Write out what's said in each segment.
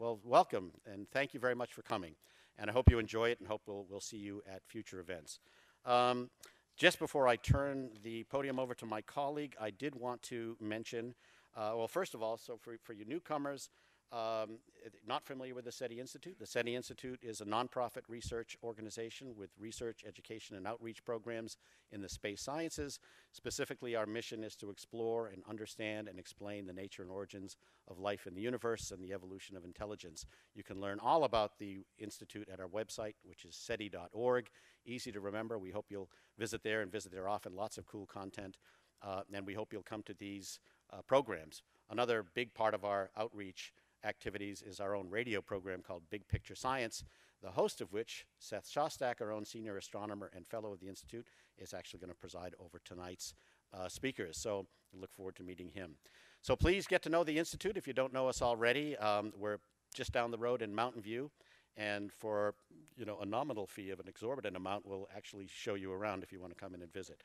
Well, welcome, and thank you very much for coming. And I hope you enjoy it, and hope we'll, we'll see you at future events. Um, just before I turn the podium over to my colleague, I did want to mention, uh, well, first of all, so for, for you newcomers, um, not familiar with the SETI Institute, the SETI Institute is a nonprofit research organization with research, education, and outreach programs in the space sciences. Specifically, our mission is to explore and understand and explain the nature and origins of life in the universe and the evolution of intelligence. You can learn all about the Institute at our website, which is SETI.org. Easy to remember. We hope you'll visit there and visit there often. Lots of cool content. Uh, and we hope you'll come to these uh, programs. Another big part of our outreach activities is our own radio program called Big Picture Science, the host of which, Seth Shostak, our own senior astronomer and fellow of the Institute, is actually going to preside over tonight's uh, speakers. So I look forward to meeting him. So please get to know the Institute if you don't know us already. Um, we're just down the road in Mountain View. And for you know a nominal fee of an exorbitant amount, we'll actually show you around if you want to come in and visit.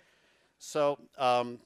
So um,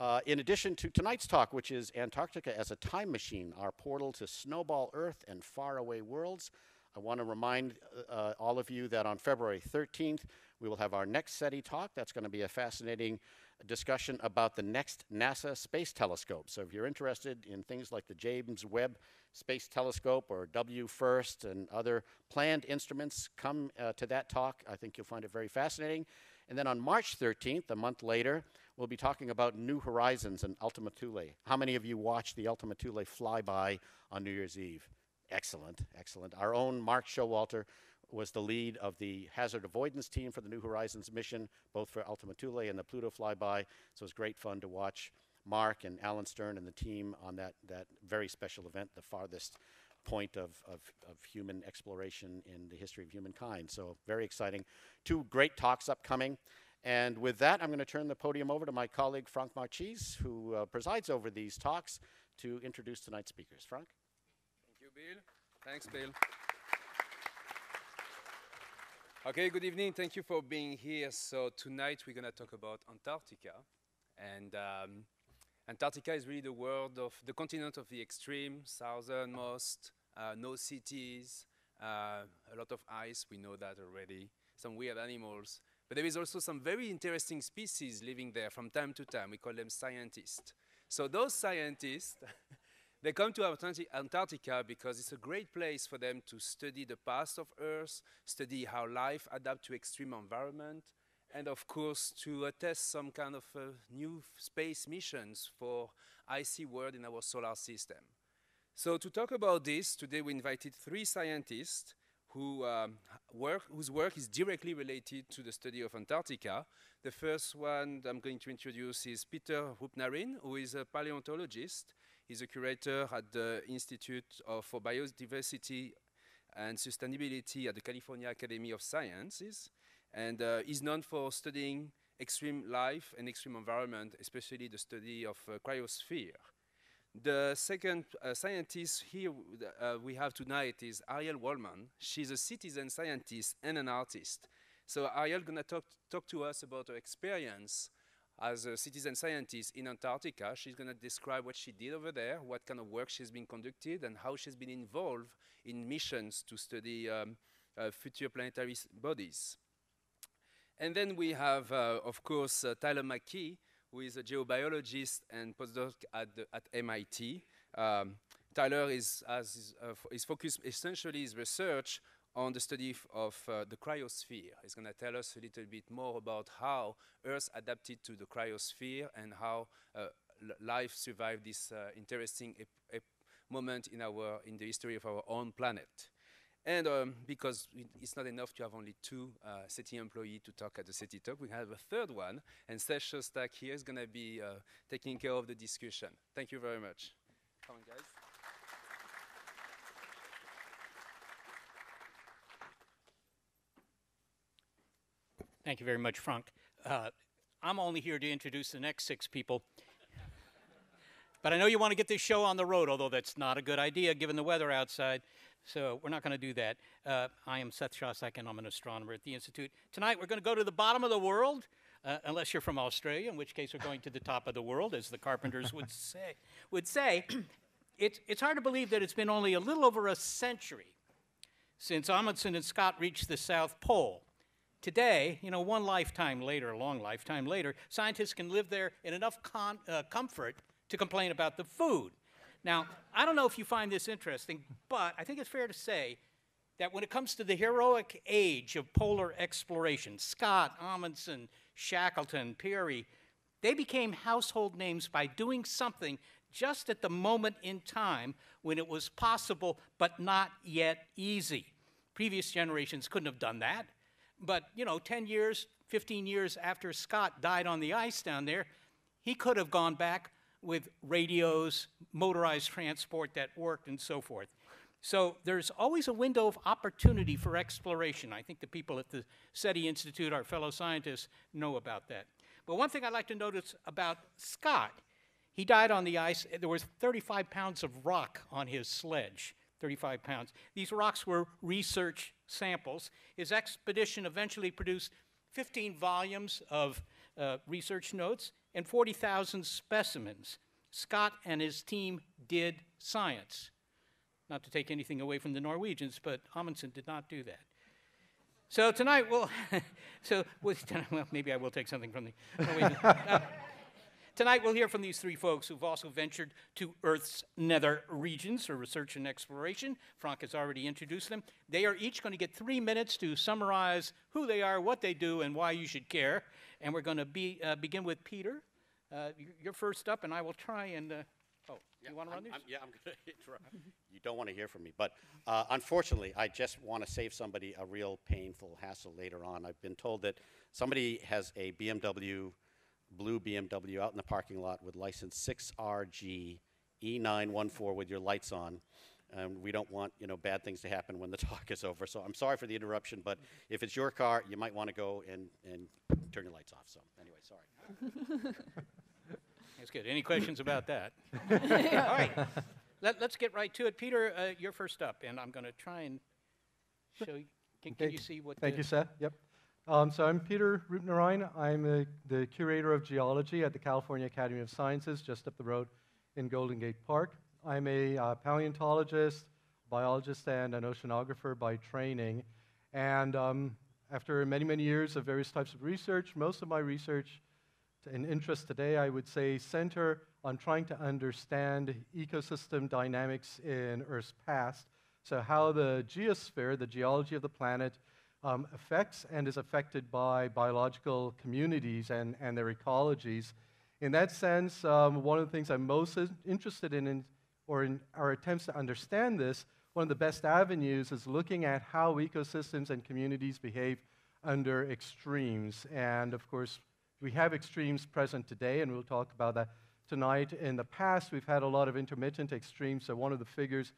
uh, in addition to tonight's talk, which is Antarctica as a Time Machine, our portal to snowball Earth and faraway worlds, I want to remind uh, uh all of you that on February 13th, we will have our next SETI talk. That's going to be a fascinating discussion about the next NASA Space Telescope. So if you're interested in things like the James Webb Space Telescope or WFIRST and other planned instruments, come uh, to that talk. I think you'll find it very fascinating. And then on March 13th, a month later, we'll be talking about New Horizons and Ultima Thule. How many of you watched the Ultima Thule flyby on New Year's Eve? Excellent, excellent. Our own Mark Showalter was the lead of the hazard avoidance team for the New Horizons mission, both for Ultima Thule and the Pluto flyby. So it was great fun to watch Mark and Alan Stern and the team on that, that very special event, the farthest point of, of, of, human exploration in the history of humankind. So very exciting. Two great talks upcoming. And with that, I'm going to turn the podium over to my colleague Frank Marchis, who uh, presides over these talks, to introduce tonight's speakers. Frank? Thank you, Bill. Thanks, Bill. Okay, good evening. Thank you for being here. So tonight we're going to talk about Antarctica. And um, Antarctica is really the world of the continent of the extreme, southernmost, uh, no cities, uh, a lot of ice, we know that already, some weird animals. But there is also some very interesting species living there from time to time. We call them scientists. So those scientists, they come to Antarctica because it's a great place for them to study the past of Earth, study how life adapts to extreme environment, and of course to test some kind of uh, new space missions for icy world in our solar system. So to talk about this, today we invited three scientists who um, work, whose work is directly related to the study of Antarctica. The first one I'm going to introduce is Peter Roopnarine, who is a paleontologist. He's a curator at the Institute of, for Biodiversity and Sustainability at the California Academy of Sciences and uh, is known for studying extreme life and extreme environment, especially the study of uh, cryosphere. The second uh, scientist here uh, we have tonight is Ariel Waldman. She's a citizen scientist and an artist. So Ariel gonna talk, talk to us about her experience as a citizen scientist in Antarctica. She's gonna describe what she did over there, what kind of work she's been conducted, and how she's been involved in missions to study um, uh, future planetary bodies. And then we have, uh, of course, uh, Tyler Mackey, who is a geobiologist and postdoc at, the, at MIT. Um, Tyler is, has, uh, is focused essentially his research on the study of uh, the cryosphere. He's going to tell us a little bit more about how Earth adapted to the cryosphere and how uh, life survived this uh, interesting moment in, our, in the history of our own planet. And um, because it's not enough to have only two uh, employees to talk at the SETI talk, we have a third one, and Seth Shostak here is going to be uh, taking care of the discussion. Thank you very much. Come on, guys. Thank you very much, Frank. Uh, I'm only here to introduce the next six people. But I know you want to get this show on the road, although that's not a good idea given the weather outside. So we're not going to do that. Uh, I am Seth Shostak, and I'm an astronomer at the Institute. Tonight we're going to go to the bottom of the world, uh, unless you're from Australia, in which case we're going to the top of the world, as the carpenters would say. Would say. It's, it's hard to believe that it's been only a little over a century since Amundsen and Scott reached the South Pole. Today, you know, one lifetime later, a long lifetime later, scientists can live there in enough con- uh, comfort to complain about the food. Now, I don't know if you find this interesting, but I think it's fair to say that when it comes to the heroic age of polar exploration, Scott, Amundsen, Shackleton, Peary, they became household names by doing something just at the moment in time when it was possible but not yet easy. Previous generations couldn't have done that. But, you know, 10 years, 15 years after Scott died on the ice down there, he could have gone back with radios, motorized transport that worked, and so forth. So there's always a window of opportunity for exploration. I think the people at the SETI Institute, our fellow scientists, know about that. But one thing I'd like to notice about Scott, he died on the ice. There was 35 pounds of rock on his sledge. 35 pounds. These rocks were research samples. His expedition eventually produced 15 volumes of uh, research notes and 40,000 specimens. Scott and his team did science. Not to take anything away from the Norwegians, but Amundsen did not do that. So tonight, we'll, so with, well, maybe I will take something from the Norwegians. Uh, Tonight, we'll hear from these three folks who've also ventured to Earth's nether regions for research and exploration. Frank has already introduced them. They are each going to get three minutes to summarize who they are, what they do, and why you should care. And we're going to be, uh, begin with Peter. Uh, you're first up, and I will try and. Uh, oh, Yeah, you want to run these? I'm- Yeah, I'm going to interrupt. You don't want to hear from me. But uh, unfortunately, I just want to save somebody a real painful hassle later on. I've been told that somebody has a BMW, blue BMW, out in the parking lot with license 6RG E914 with your lights on. And we don't want, you know, bad things to happen when the talk is over. So I'm sorry for the interruption, but if it's your car, you might want to go and, and turn your lights off. So anyway, sorry. That's good. Any questions about that? All right. Let, us get right to it. Peter, uh, you're first up, and I'm going to try and show you. Can, can Okay. you see what Thank the, you, Seth. Yep. Um, so I'm Peter Roopnarine. I'm the, the curator of geology at the California Academy of Sciences, just up the road in Golden Gate Park. I'm a uh, paleontologist, biologist, and an oceanographer by training. And um, after many, many years of various types of research, most of my research and interest today, I would say, center on trying to understand ecosystem dynamics in Earth's past. So, how the geosphere, the geology of the planet, um, affects and is affected by biological communities and, and their ecologies. In that sense, um, one of the things I'm most interested in, in, or in our attempts to understand this, one of the best avenues is looking at how ecosystems and communities behave under extremes. And of course, we have extremes present today, and we'll talk about that tonight. In the past, we've had a lot of intermittent extremes. So, one of the figures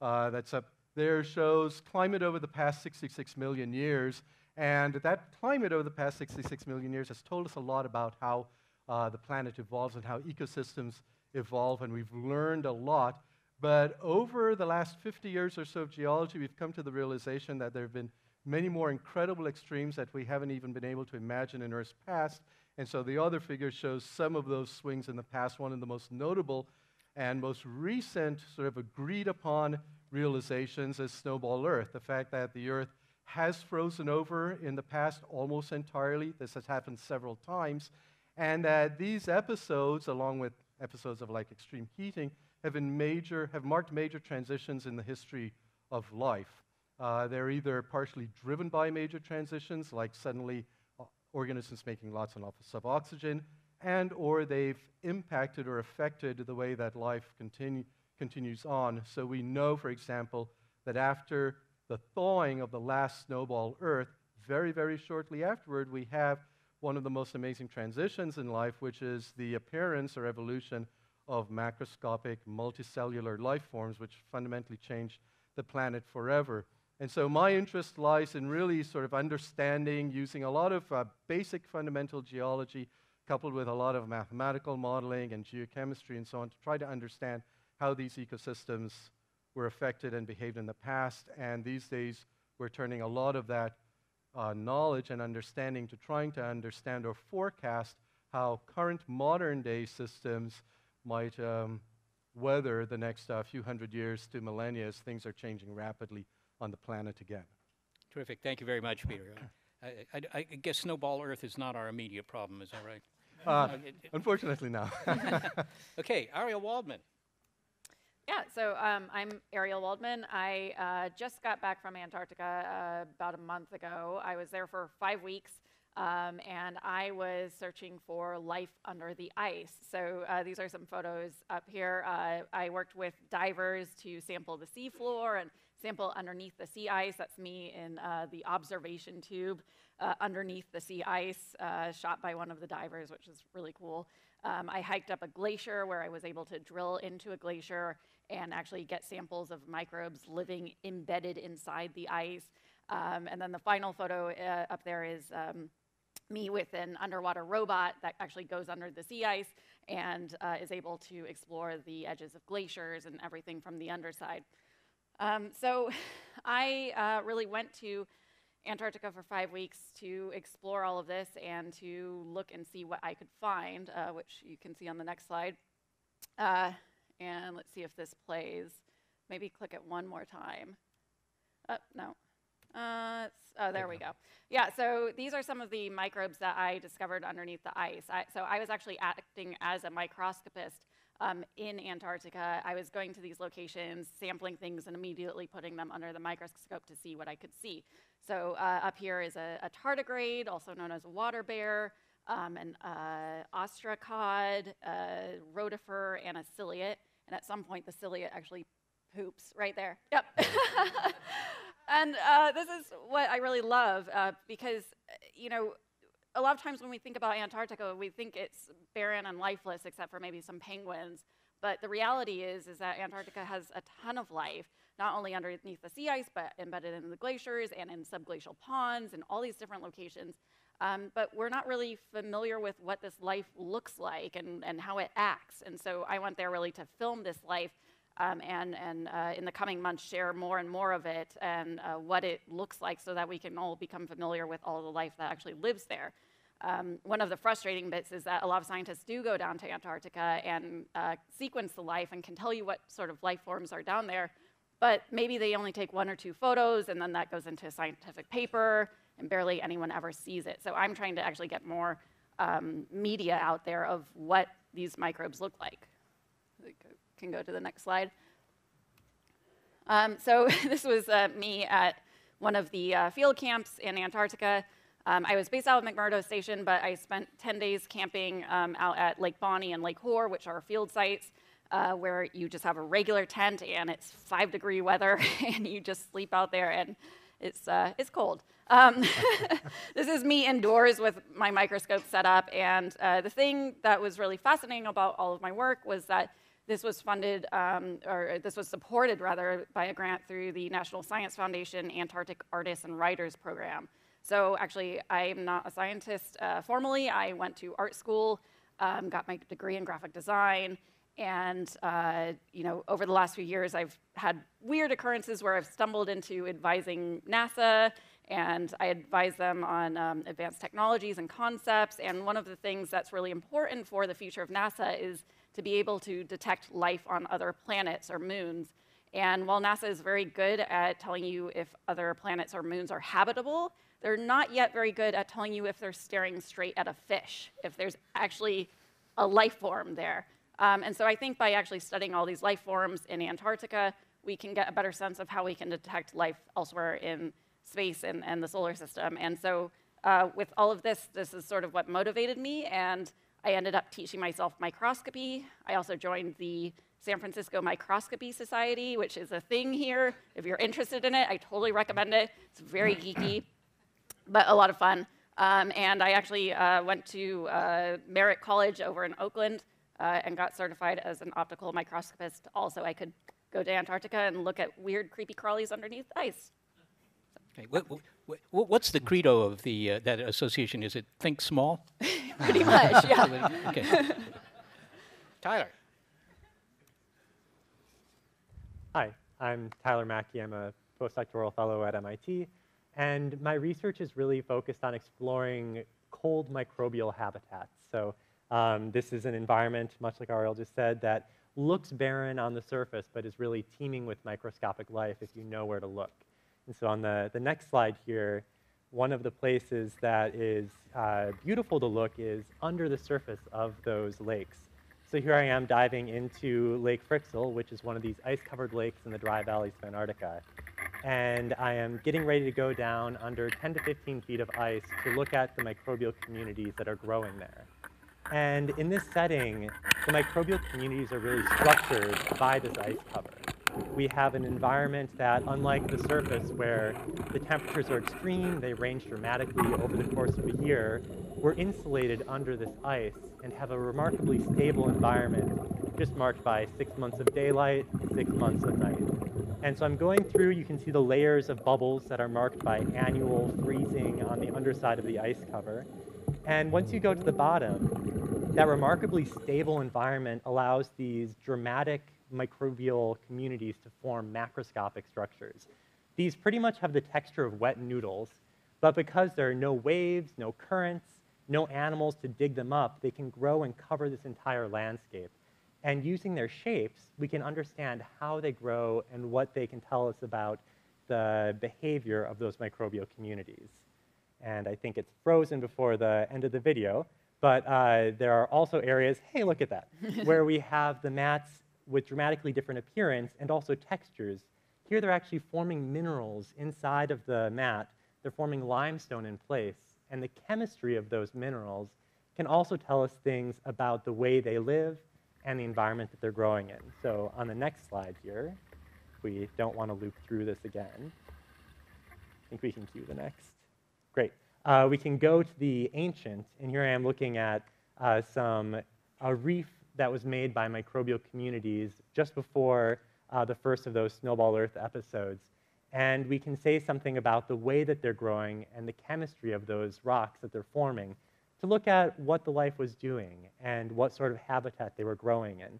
uh, that's up there shows climate over the past 66 million years. And that climate over the past 66 million years has told us a lot about how uh, the planet evolves and how ecosystems evolve, and we've learned a lot. But over the last 50 years or so of geology, we've come to the realization that there have been many more incredible extremes that we haven't even been able to imagine in Earth's past. And so the other figure shows some of those swings in the past. One of the most notable and most recent, sort of agreed upon realizations is snowball Earth. The fact that the Earth has frozen over in the past almost entirely. This has happened several times. And that these episodes, along with episodes of like extreme heating, have been major, have marked major transitions in the history of life. Uh, they're either partially driven by major transitions, like suddenly uh, organisms making lots and lots of oxygen, and or they've impacted or affected the way that life continue, continues on. So we know, for example, that after the thawing of the last snowball Earth, very, very shortly afterward, we have one of the most amazing transitions in life, which is the appearance or evolution of macroscopic multicellular life forms, which fundamentally changed the planet forever. And so my interest lies in really sort of understanding, using a lot of uh, basic fundamental geology coupled with a lot of mathematical modeling and geochemistry and so on to try to understand how these ecosystems were affected and behaved in the past. And these days, we're turning a lot of that uh, knowledge and understanding to trying to understand or forecast how current modern day systems might um, weather the next uh, few hundred years to millennia as things are changing rapidly on the planet again. Terrific. Thank you very much, Peter. I, I, I guess Snowball Earth is not our immediate problem, is that right? Uh, unfortunately, no. okay, Ariel Waldman. Yeah, so um, I'm Ariel Waldman. I uh, just got back from Antarctica uh, about a month ago. I was there for five weeks. Um, and I was searching for life under the ice. So uh, these are some photos up here. Uh, I worked with divers to sample the seafloor and sample underneath the sea ice. That's me in uh, the observation tube uh, underneath the sea ice, uh, shot by one of the divers, which is really cool. Um, I hiked up a glacier where I was able to drill into a glacier and actually get samples of microbes living embedded inside the ice. Um, and then the final photo uh, up there is um, me with an underwater robot that actually goes under the sea ice and uh, is able to explore the edges of glaciers and everything from the underside. Um, so I uh, really went to Antarctica for five weeks to explore all of this and to look and see what I could find, uh, which you can see on the next slide. And let's see if this plays. Maybe click it one more time. Oh, no. Uh, oh, there we go. Yeah, so these are some of the microbes that I discovered underneath the ice. I, so I was actually acting as a microscopist um, in Antarctica. I was going to these locations, sampling things, and immediately putting them under the microscope to see what I could see. So uh, up here is a, a, tardigrade, also known as a water bear, um, an uh, ostracod, a rotifer, and a ciliate. And at some point, the ciliate actually poops right there. Yep. and uh, this is what I really love uh, because, you know, a lot of times when we think about Antarctica, we think it's barren and lifeless, except for maybe some penguins. But the reality is, is that Antarctica has a ton of life, not only underneath the sea ice, but embedded in the glaciers and in subglacial ponds and all these different locations. Um, but we're not really familiar with what this life looks like and, and how it acts. And so I went there really to film this life um, and, and uh, in the coming months share more and more of it and uh, what it looks like so that we can all become familiar with all the life that actually lives there. Um, one of the frustrating bits is that a lot of scientists do go down to Antarctica and uh, sequence the life and can tell you what sort of life forms are down there, but maybe they only take one or two photos and then that goes into a scientific paper and barely anyone ever sees it. So I'm trying to actually get more um, media out there of what these microbes look like can go to the next slide. Um, so this was uh, me at one of the uh, field camps in Antarctica. Um, I was based out of McMurdo Station, but I spent 10 days camping um, out at Lake Bonney and Lake Hoare, which are field sites uh, where you just have a regular tent and it's five degree weather and you just sleep out there and it's, uh, it's cold. Um, this is me indoors with my microscope set up. And uh, the thing that was really fascinating about all of my work was that this was funded, um, or this was supported rather, by a grant through the National Science Foundation Antarctic Artists and Writers Program. So actually, I'm not a scientist uh, formally. I went to art school, um, got my degree in graphic design, and uh, you know, over the last few years, I've had weird occurrences where I've stumbled into advising NASA, and I advise them on um, advanced technologies and concepts. And one of the things that's really important for the future of NASA is to be able to detect life on other planets or moons. And while NASA is very good at telling you if other planets or moons are habitable, they're not yet very good at telling you if they're staring straight at a fish, if there's actually a life form there. Um, and so I think by actually studying all these life forms in Antarctica, we can get a better sense of how we can detect life elsewhere in space and, and the solar system. And so uh, with all of this, this is sort of what motivated me. And I ended up teaching myself microscopy. I also joined the San Francisco Microscopy Society, which is a thing here. If you're interested in it, I totally recommend it. It's very geeky, but a lot of fun. Um, and I actually uh, went to uh, Merritt College over in Oakland uh, and got certified as an optical microscopist. Also, I could go to Antarctica and look at weird, creepy crawlies underneath ice. Okay. What, what, what's the credo of the uh, that association? Is it think small? Pretty much, yeah. okay. Tyler. Hi, I'm Tyler Mackey. I'm a postdoctoral fellow at MIT, and my research is really focused on exploring cold microbial habitats. So um, this is an environment, much like Ariel just said, that looks barren on the surface, but is really teeming with microscopic life if you know where to look. And so on the, the next slide here, one of the places that is uh, beautiful to look is under the surface of those lakes. So here I am diving into Lake Fryxell, which is one of these ice-covered lakes in the dry valleys of Antarctica. And I am getting ready to go down under 10 to 15 feet of ice to look at the microbial communities that are growing there. And in this setting, the microbial communities are really structured by this ice cover. We have an environment that, unlike the surface where the temperatures are extreme, they range dramatically over the course of a year, we're insulated under this ice and have a remarkably stable environment, just marked by six months of daylight, six months of night. And so I'm going through, you can see the layers of bubbles that are marked by annual freezing on the underside of the ice cover. And once you go to the bottom, that remarkably stable environment allows these dramatic microbial communities to form macroscopic structures. These pretty much have the texture of wet noodles, but because there are no waves, no currents, no animals to dig them up, they can grow and cover this entire landscape. And using their shapes, we can understand how they grow and what they can tell us about the behavior of those microbial communities. And I think it's frozen before the end of the video, but uh, there are also areas, hey, look at that, where we have the mats with dramatically different appearance and also textures. Here they're actually forming minerals inside of the mat. They're forming limestone in place. And the chemistry of those minerals can also tell us things about the way they live and the environment that they're growing in. So on the next slide here, we don't want to loop through this again. I think we can cue the next. Great. Uh, we can go to the ancient, and here I am looking at uh, some a reef that was made by microbial communities just before uh, the first of those Snowball Earth episodes. And we can say something about the way that they're growing and the chemistry of those rocks that they're forming to look at what the life was doing and what sort of habitat they were growing in.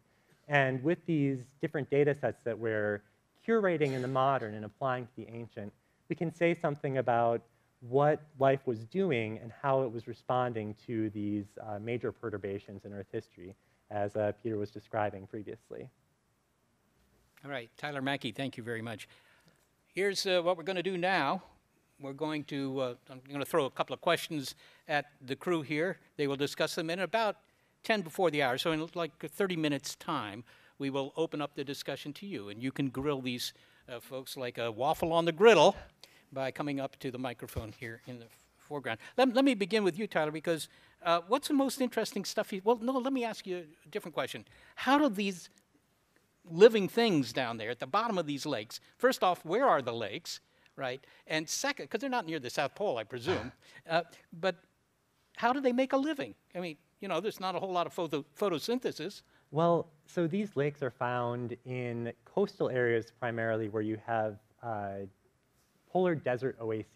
And with these different data sets that we're curating in the modern and applying to the ancient, we can say something about what life was doing and how it was responding to these uh, major perturbations in Earth history as uh, Peter was describing previously. All right, Tyler Mackey, thank you very much. Here's uh, what we're going to do now. We're going to, uh, I'm going to throw a couple of questions at the crew here. They will discuss them in about 10 before the hour. So in like 30 minutes time, we will open up the discussion to you. And you can grill these uh, folks like a waffle on the griddle by coming up to the microphone here in the foreground. Let, let me begin with you, Tyler, because uh, what's the most interesting stuff? You, well, no, let me ask you a different question. How do these living things down there at the bottom of these lakes, first off, where are the lakes, right? And second, because they're not near the South Pole, I presume, uh, but how do they make a living? I mean, you know, there's not a whole lot of photo photosynthesis. Well, so these lakes are found in coastal areas primarily where you have uh, polar desert oases.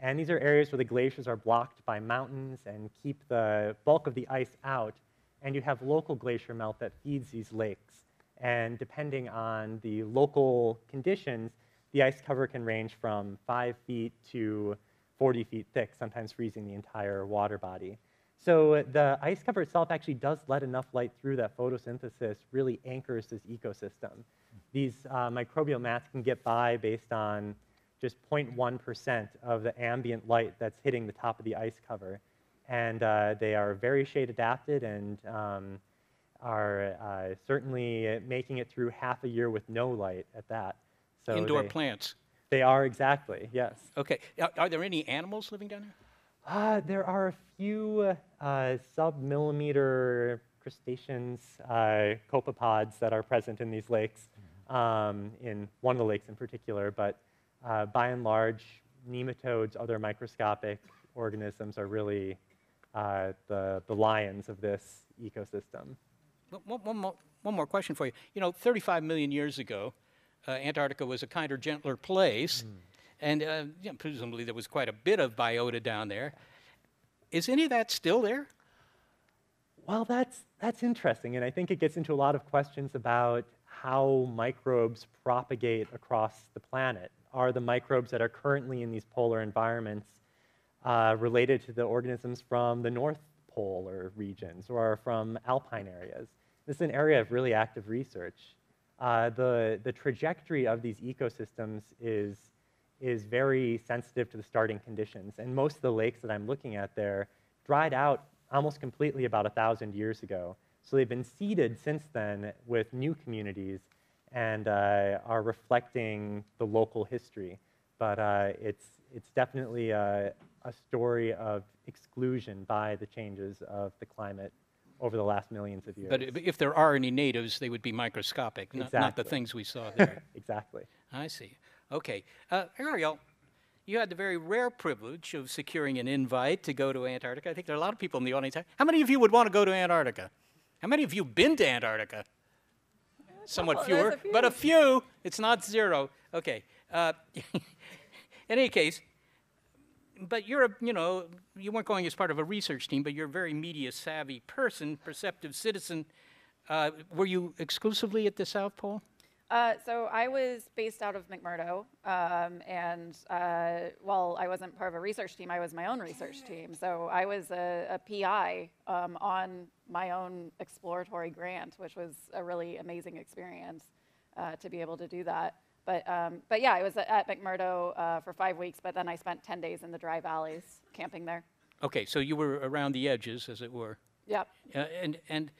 And these are areas where the glaciers are blocked by mountains and keep the bulk of the ice out. And you have local glacier melt that feeds these lakes. And depending on the local conditions, the ice cover can range from five feet to 40 feet thick, sometimes freezing the entire water body. So the ice cover itself actually does let enough light through that photosynthesis really anchors this ecosystem. These uh, microbial mats can get by based on just 0.1% of the ambient light that's hitting the top of the ice cover. And uh, they are very shade adapted and um, are uh, certainly making it through half a year with no light at that. So Indoor they, plants. They are exactly, yes. Okay. Are, are there any animals living down there? Uh, there are a few uh, sub-millimeter crustaceans, uh, copepods that are present in these lakes, um, in one of the lakes in particular, but uh, by and large, nematodes, other microscopic organisms are really uh, the, the lions of this ecosystem. One, one, more, one more question for you. You know, 35 million years ago, uh, Antarctica was a kinder, gentler place, mm. and uh, you know, presumably there was quite a bit of biota down there. Is any of that still there? Well, that's, that's interesting, and I think it gets into a lot of questions about how microbes propagate across the planet are the microbes that are currently in these polar environments uh, related to the organisms from the North Pole or regions or from alpine areas. This is an area of really active research. Uh, the, the trajectory of these ecosystems is, is very sensitive to the starting conditions. And most of the lakes that I'm looking at there dried out almost completely about a thousand years ago. So they've been seeded since then with new communities and uh, are reflecting the local history. But uh, it's, it's definitely a, a story of exclusion by the changes of the climate over the last millions of years. But if there are any natives, they would be microscopic, not, not the things we saw there. exactly. I see. Okay. Uh, Ariel, you had the very rare privilege of securing an invite to go to Antarctica. I think there are a lot of people in the audience. How many of you would want to go to Antarctica? How many of you have been to Antarctica? Somewhat couple, fewer, a but a few. few. It's not zero. Okay. Uh, in any case, but you're a, you know, you weren't going as part of a research team, but you're a very media savvy person, perceptive citizen. Uh, were you exclusively at the South Pole? Uh, so I was based out of McMurdo, um, and uh, while I wasn't part of a research team, I was my own research team. So I was a, a PI um, on my own exploratory grant, which was a really amazing experience uh, to be able to do that. But, um, but yeah, I was at McMurdo uh, for five weeks, but then I spent 10 days in the dry valleys camping there. Okay, so you were around the edges, as it were. Yep. Uh, and and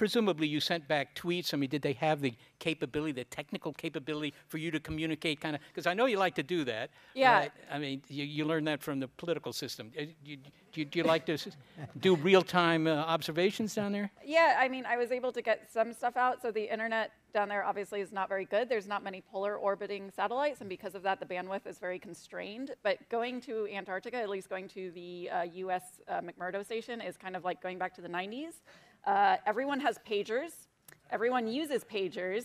presumably you sent back tweets. I mean, did they have the capability, the technical capability for you to communicate kind of? Because I know you like to do that. Yeah. right? I mean, you, you learned that from the political system. Uh, Do you, do you, do you like to do real-time uh, observations down there? Yeah, I mean, I was able to get some stuff out. So the internet down there obviously is not very good. There's not many polar orbiting satellites, and because of that, the bandwidth is very constrained. But going to Antarctica, at least going to the uh, U.S. Uh, McMurdo station, is kind of like going back to the 90s. Uh, everyone has pagers. Everyone uses pagers.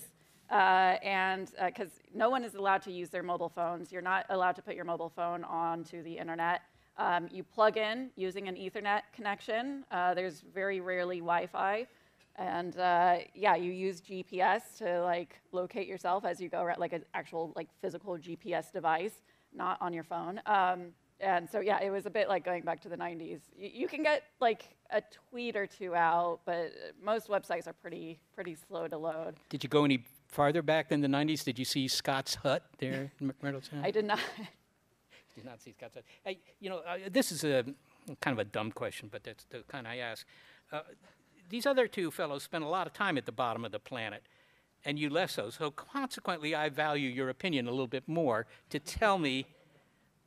Uh, and because no one is allowed to use their mobile phones, you're not allowed to put your mobile phone onto the internet. Um, you plug in using an Ethernet connection. Uh, there's very rarely Wi-Fi, and uh, yeah, you use GPS to like locate yourself as you go like an actual like physical GPS device, not on your phone. Um, and so yeah, it was a bit like going back to the 90s. Y- you can get like a tweet or two out, but most websites are pretty pretty slow to load. Did you go any farther back than the 90s? Did you see Scott's Hut there in McMurdo Sound? I did not. did not see Scott's Hut. Hey, you know, uh, this is a kind of a dumb question, but that's the kind I ask. Uh, these other two fellows spent a lot of time at the bottom of the planet, and you less so. So consequently, I value your opinion a little bit more to tell me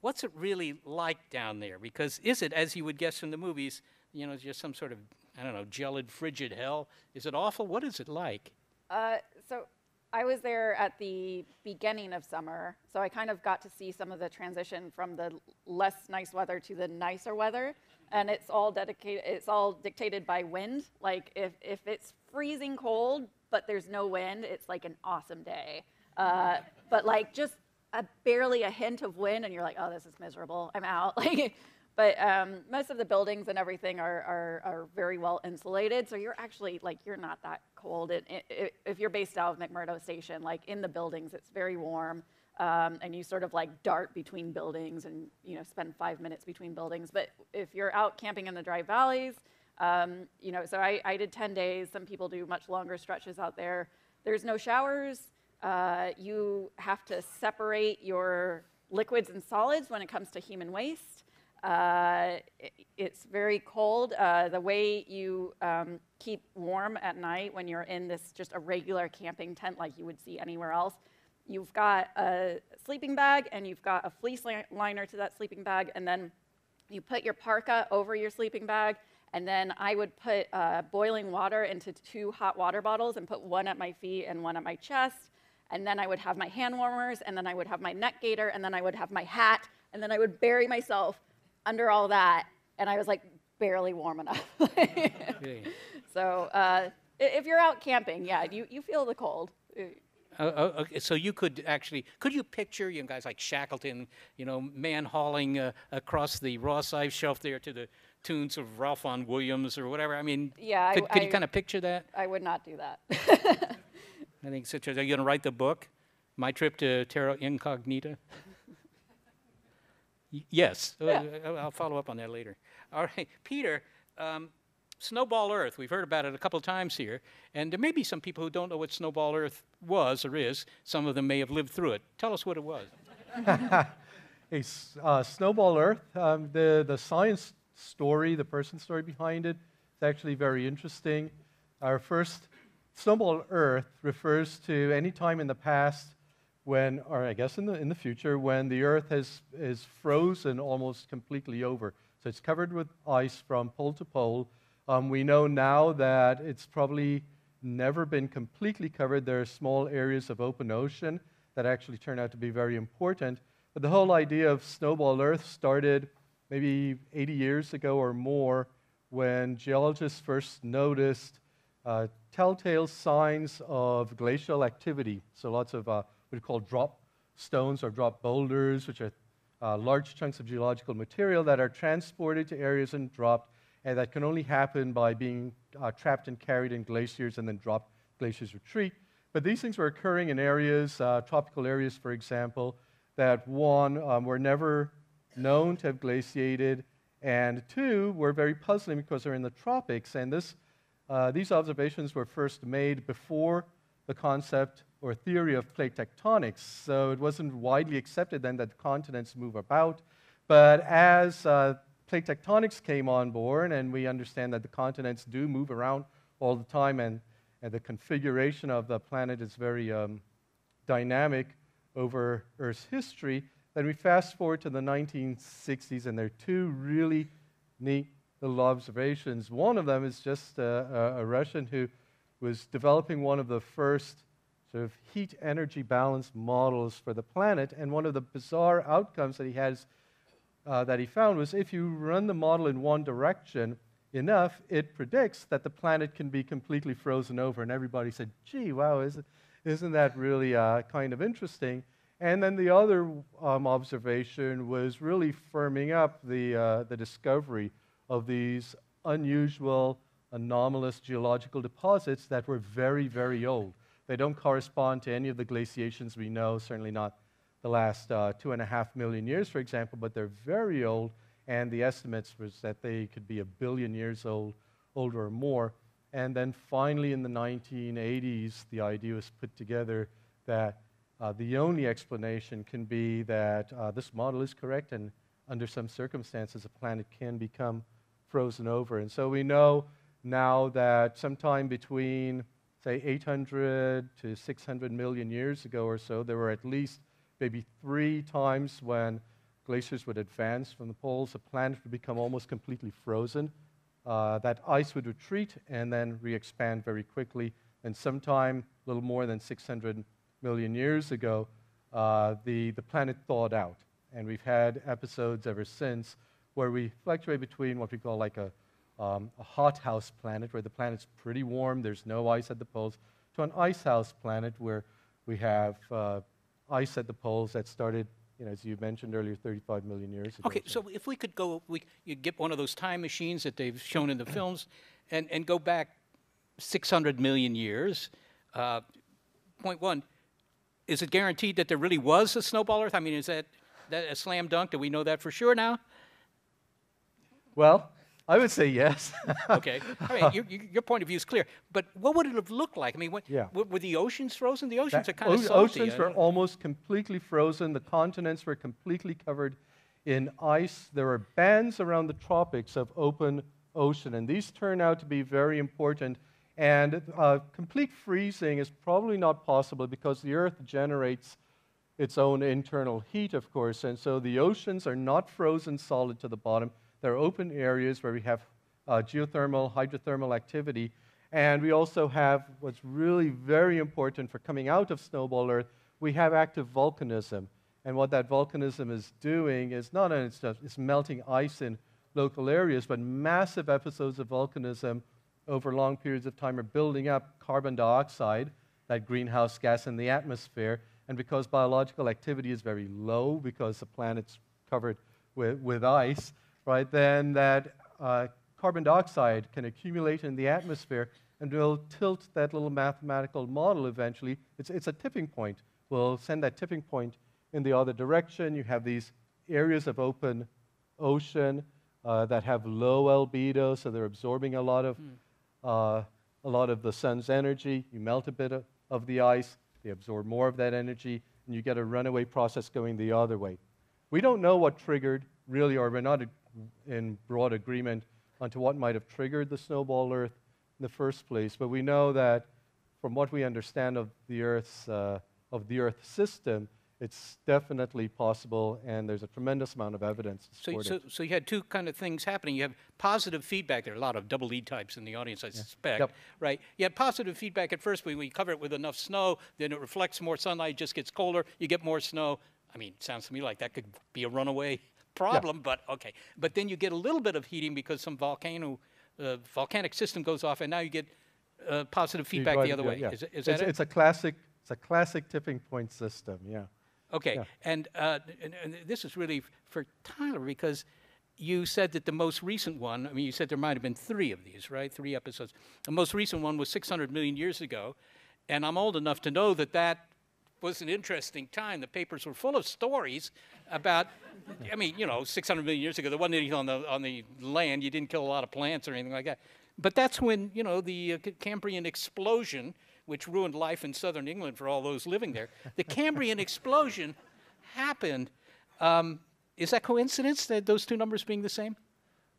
what's it really like down there? Because is it, as you would guess from the movies, you know, just some sort of I don't know, gelid, frigid hell? Is it awful? What is it like? Uh, so I was there at the beginning of summer, so I kind of got to see some of the transition from the less nice weather to the nicer weather, and it's all dedicated. It's all dictated by wind. Like if if it's freezing cold but there's no wind, it's like an awesome day. Uh, but like just a barely a hint of wind, and you're like, oh, this is miserable. I'm out. Like. But um, most of the buildings and everything are, are, are very well insulated, so you're actually like you're not that cold. It, it, if you're based out of McMurdo Station, like in the buildings, it's very warm, um, and you sort of like dart between buildings and you know spend five minutes between buildings. But if you're out camping in the dry valleys, um, you know, so I, I did 10 days. Some people do much longer stretches out there. There's no showers. Uh, you have to separate your liquids and solids when it comes to human waste. Uh, it's very cold. Uh, the way you um, keep warm at night when you're in this just a regular camping tent like you would see anywhere else, you've got a sleeping bag and you've got a fleece li- liner to that sleeping bag, and then you put your parka over your sleeping bag, and then I would put uh, boiling water into two hot water bottles and put one at my feet and one at my chest. And then I would have my hand warmers, and then I would have my neck gaiter, and then I would have my hat, and then I would bury myself under all that. And I was like barely warm enough. So uh, if you're out camping, yeah, you, you feel the cold. Uh, Uh, uh, okay, so you could actually, could you picture, you know, guys like Shackleton, you know, man hauling uh, across the Ross Ice Shelf there to the tunes of Ralph Vaughan Williams or whatever? I mean, Yeah, I- could, could you kind of picture that? I would not do that. I think such as, are you going to write the book, My Trip to Terra Incognita? Y- yes, Uh, Yeah. I- I'll follow up on that later. All right, Peter, um, Snowball Earth, we've heard about it a couple times here, and there may be some people who don't know what Snowball Earth was or is. Some of them may have lived through it. Tell us what it was. a uh, Snowball Earth, um, the, the science story, the person story behind it, it, is actually very interesting. Our first Snowball Earth refers to any time in the past when, or I guess in the, in the future, when the Earth has, is frozen almost completely over. So it's covered with ice from pole to pole. Um, we know now that it's probably never been completely covered. There are small areas of open ocean that actually turn out to be very important. But the whole idea of snowball Earth started maybe 80 years ago or more when geologists first noticed uh, telltale signs of glacial activity. So lots of uh, we call drop stones or drop boulders, which are uh, large chunks of geological material that are transported to areas and dropped, and that can only happen by being uh, trapped and carried in glaciers and then dropped. Glaciers retreat. But these things were occurring in areas, uh, tropical areas, for example, that one, um, were never known to have glaciated, and two, were very puzzling because they're in the tropics. And this, uh, these observations were first made before the concept or theory of plate tectonics. So it wasn't widely accepted then that continents move about. But as uh, plate tectonics came on board, and we understand that the continents do move around all the time, and, and the configuration of the planet is very um, dynamic over Earth's history, then we fast forward to the 1960s, and there are two really neat little observations. One of them is just a, a, a Russian who was developing one of the first sort of heat energy balance models for the planet. And one of the bizarre outcomes that he has uh, that he found was if you run the model in one direction enough, it predicts that the planet can be completely frozen over. And everybody said, "Gee, wow, isn't isn't that really uh, kind of interesting?" And then the other um, observation was really firming up the uh, the discovery of these unusual anomalous geological deposits that were very, very old. They don't correspond to any of the glaciations we know, certainly not the last uh, two and a half million years, for example, but they're very old, and the estimates was that they could be a billion years old, older or more. And then finally, in the 1980s, the idea was put together that uh, the only explanation can be that uh, this model is correct, and under some circumstances, a planet can become frozen over. And so we know now that sometime between, say, 800 to 600 million years ago or so, there were at least maybe three times when glaciers would advance from the poles, the planet would become almost completely frozen. Uh, that ice would retreat and then re expand very quickly. And sometime, a little more than 600 million years ago, uh, the, the planet thawed out. And we've had episodes ever since where we fluctuate between what we call like a um, a hothouse planet where the planet's pretty warm, there's no ice at the poles, to an icehouse planet where we have uh, ice at the poles that started, you know, as you mentioned earlier, 35 million years ago. Okay, so if we could go, we, you get one of those time machines that they've shown in the films and, and go back 600 million years. Uh, point one, is it guaranteed that there really was a snowball Earth? I mean, is that, that a slam dunk? Do we know that for sure now? Well, I would say yes. okay. I mean, your, your, point of view is clear. But what would it have looked like? I mean, what, yeah. were, were, the oceans frozen? The oceans that, are kind of salty. Oceans were almost completely frozen. The continents were completely covered in ice. There were bands around the tropics of open ocean, and these turn out to be very important. And uh, complete freezing is probably not possible because the Earth generates its own internal heat, of course, and so the oceans are not frozen solid to the bottom there are open areas where we have uh, geothermal, hydrothermal activity. And we also have what's really very important for coming out of Snowball Earth, we have active volcanism. And what that volcanism is doing is not only it's, melting ice in local areas, but massive episodes of volcanism over long periods of time are building up carbon dioxide, that greenhouse gas in the atmosphere. And because biological activity is very low, because the planet's covered with, with ice, right, then that uh, carbon dioxide can accumulate in the atmosphere and will tilt that little mathematical model eventually. It's, it's a tipping point. We'll send that tipping point in the other direction. You have these areas of open ocean uh, that have low albedo, so they're absorbing a lot of, uh, a lot of the sun's energy. You melt a bit of, of the ice, they absorb more of that energy, and you get a runaway process going the other way. We don't know what triggered, really, or we're not in broad agreement onto what might have triggered the snowball Earth in the first place, but we know that from what we understand of the Earth's, uh, of the Earth system, it's definitely possible, and there's a tremendous amount of evidence to So, support so, it. so you had two kind of things happening. You have positive feedback. There are a lot of double E types in the audience, I suspect. Yep. Right? You had positive feedback at first, when you cover it with enough snow, then it reflects more sunlight, just gets colder, you get more snow. I mean, sounds to me like that could be a runaway problem, but okay. But then you get a little bit of heating because some volcano, uh, volcanic system goes off, and now you get uh, positive feedback the other and way. Is, yeah. it- is it's, that it? it's a classic, it's a classic tipping point system. Yeah. Okay, Yeah. and, uh, and, and this is really for Tyler because you said that the most recent one, I mean, you said there might have been three of these, right? Three episodes. The most recent one was 600 million years ago, and I'm old enough to know that that was an interesting time. The papers were full of stories about, I mean, you know, 600 million years ago, there wasn't anything on the, on the land. You didn't kill a lot of plants or anything like that. But that's when, you know, the uh, Cambrian explosion, which ruined life in southern England for all those living there, the Cambrian explosion happened. Um, is that coincidence that those two numbers being the same?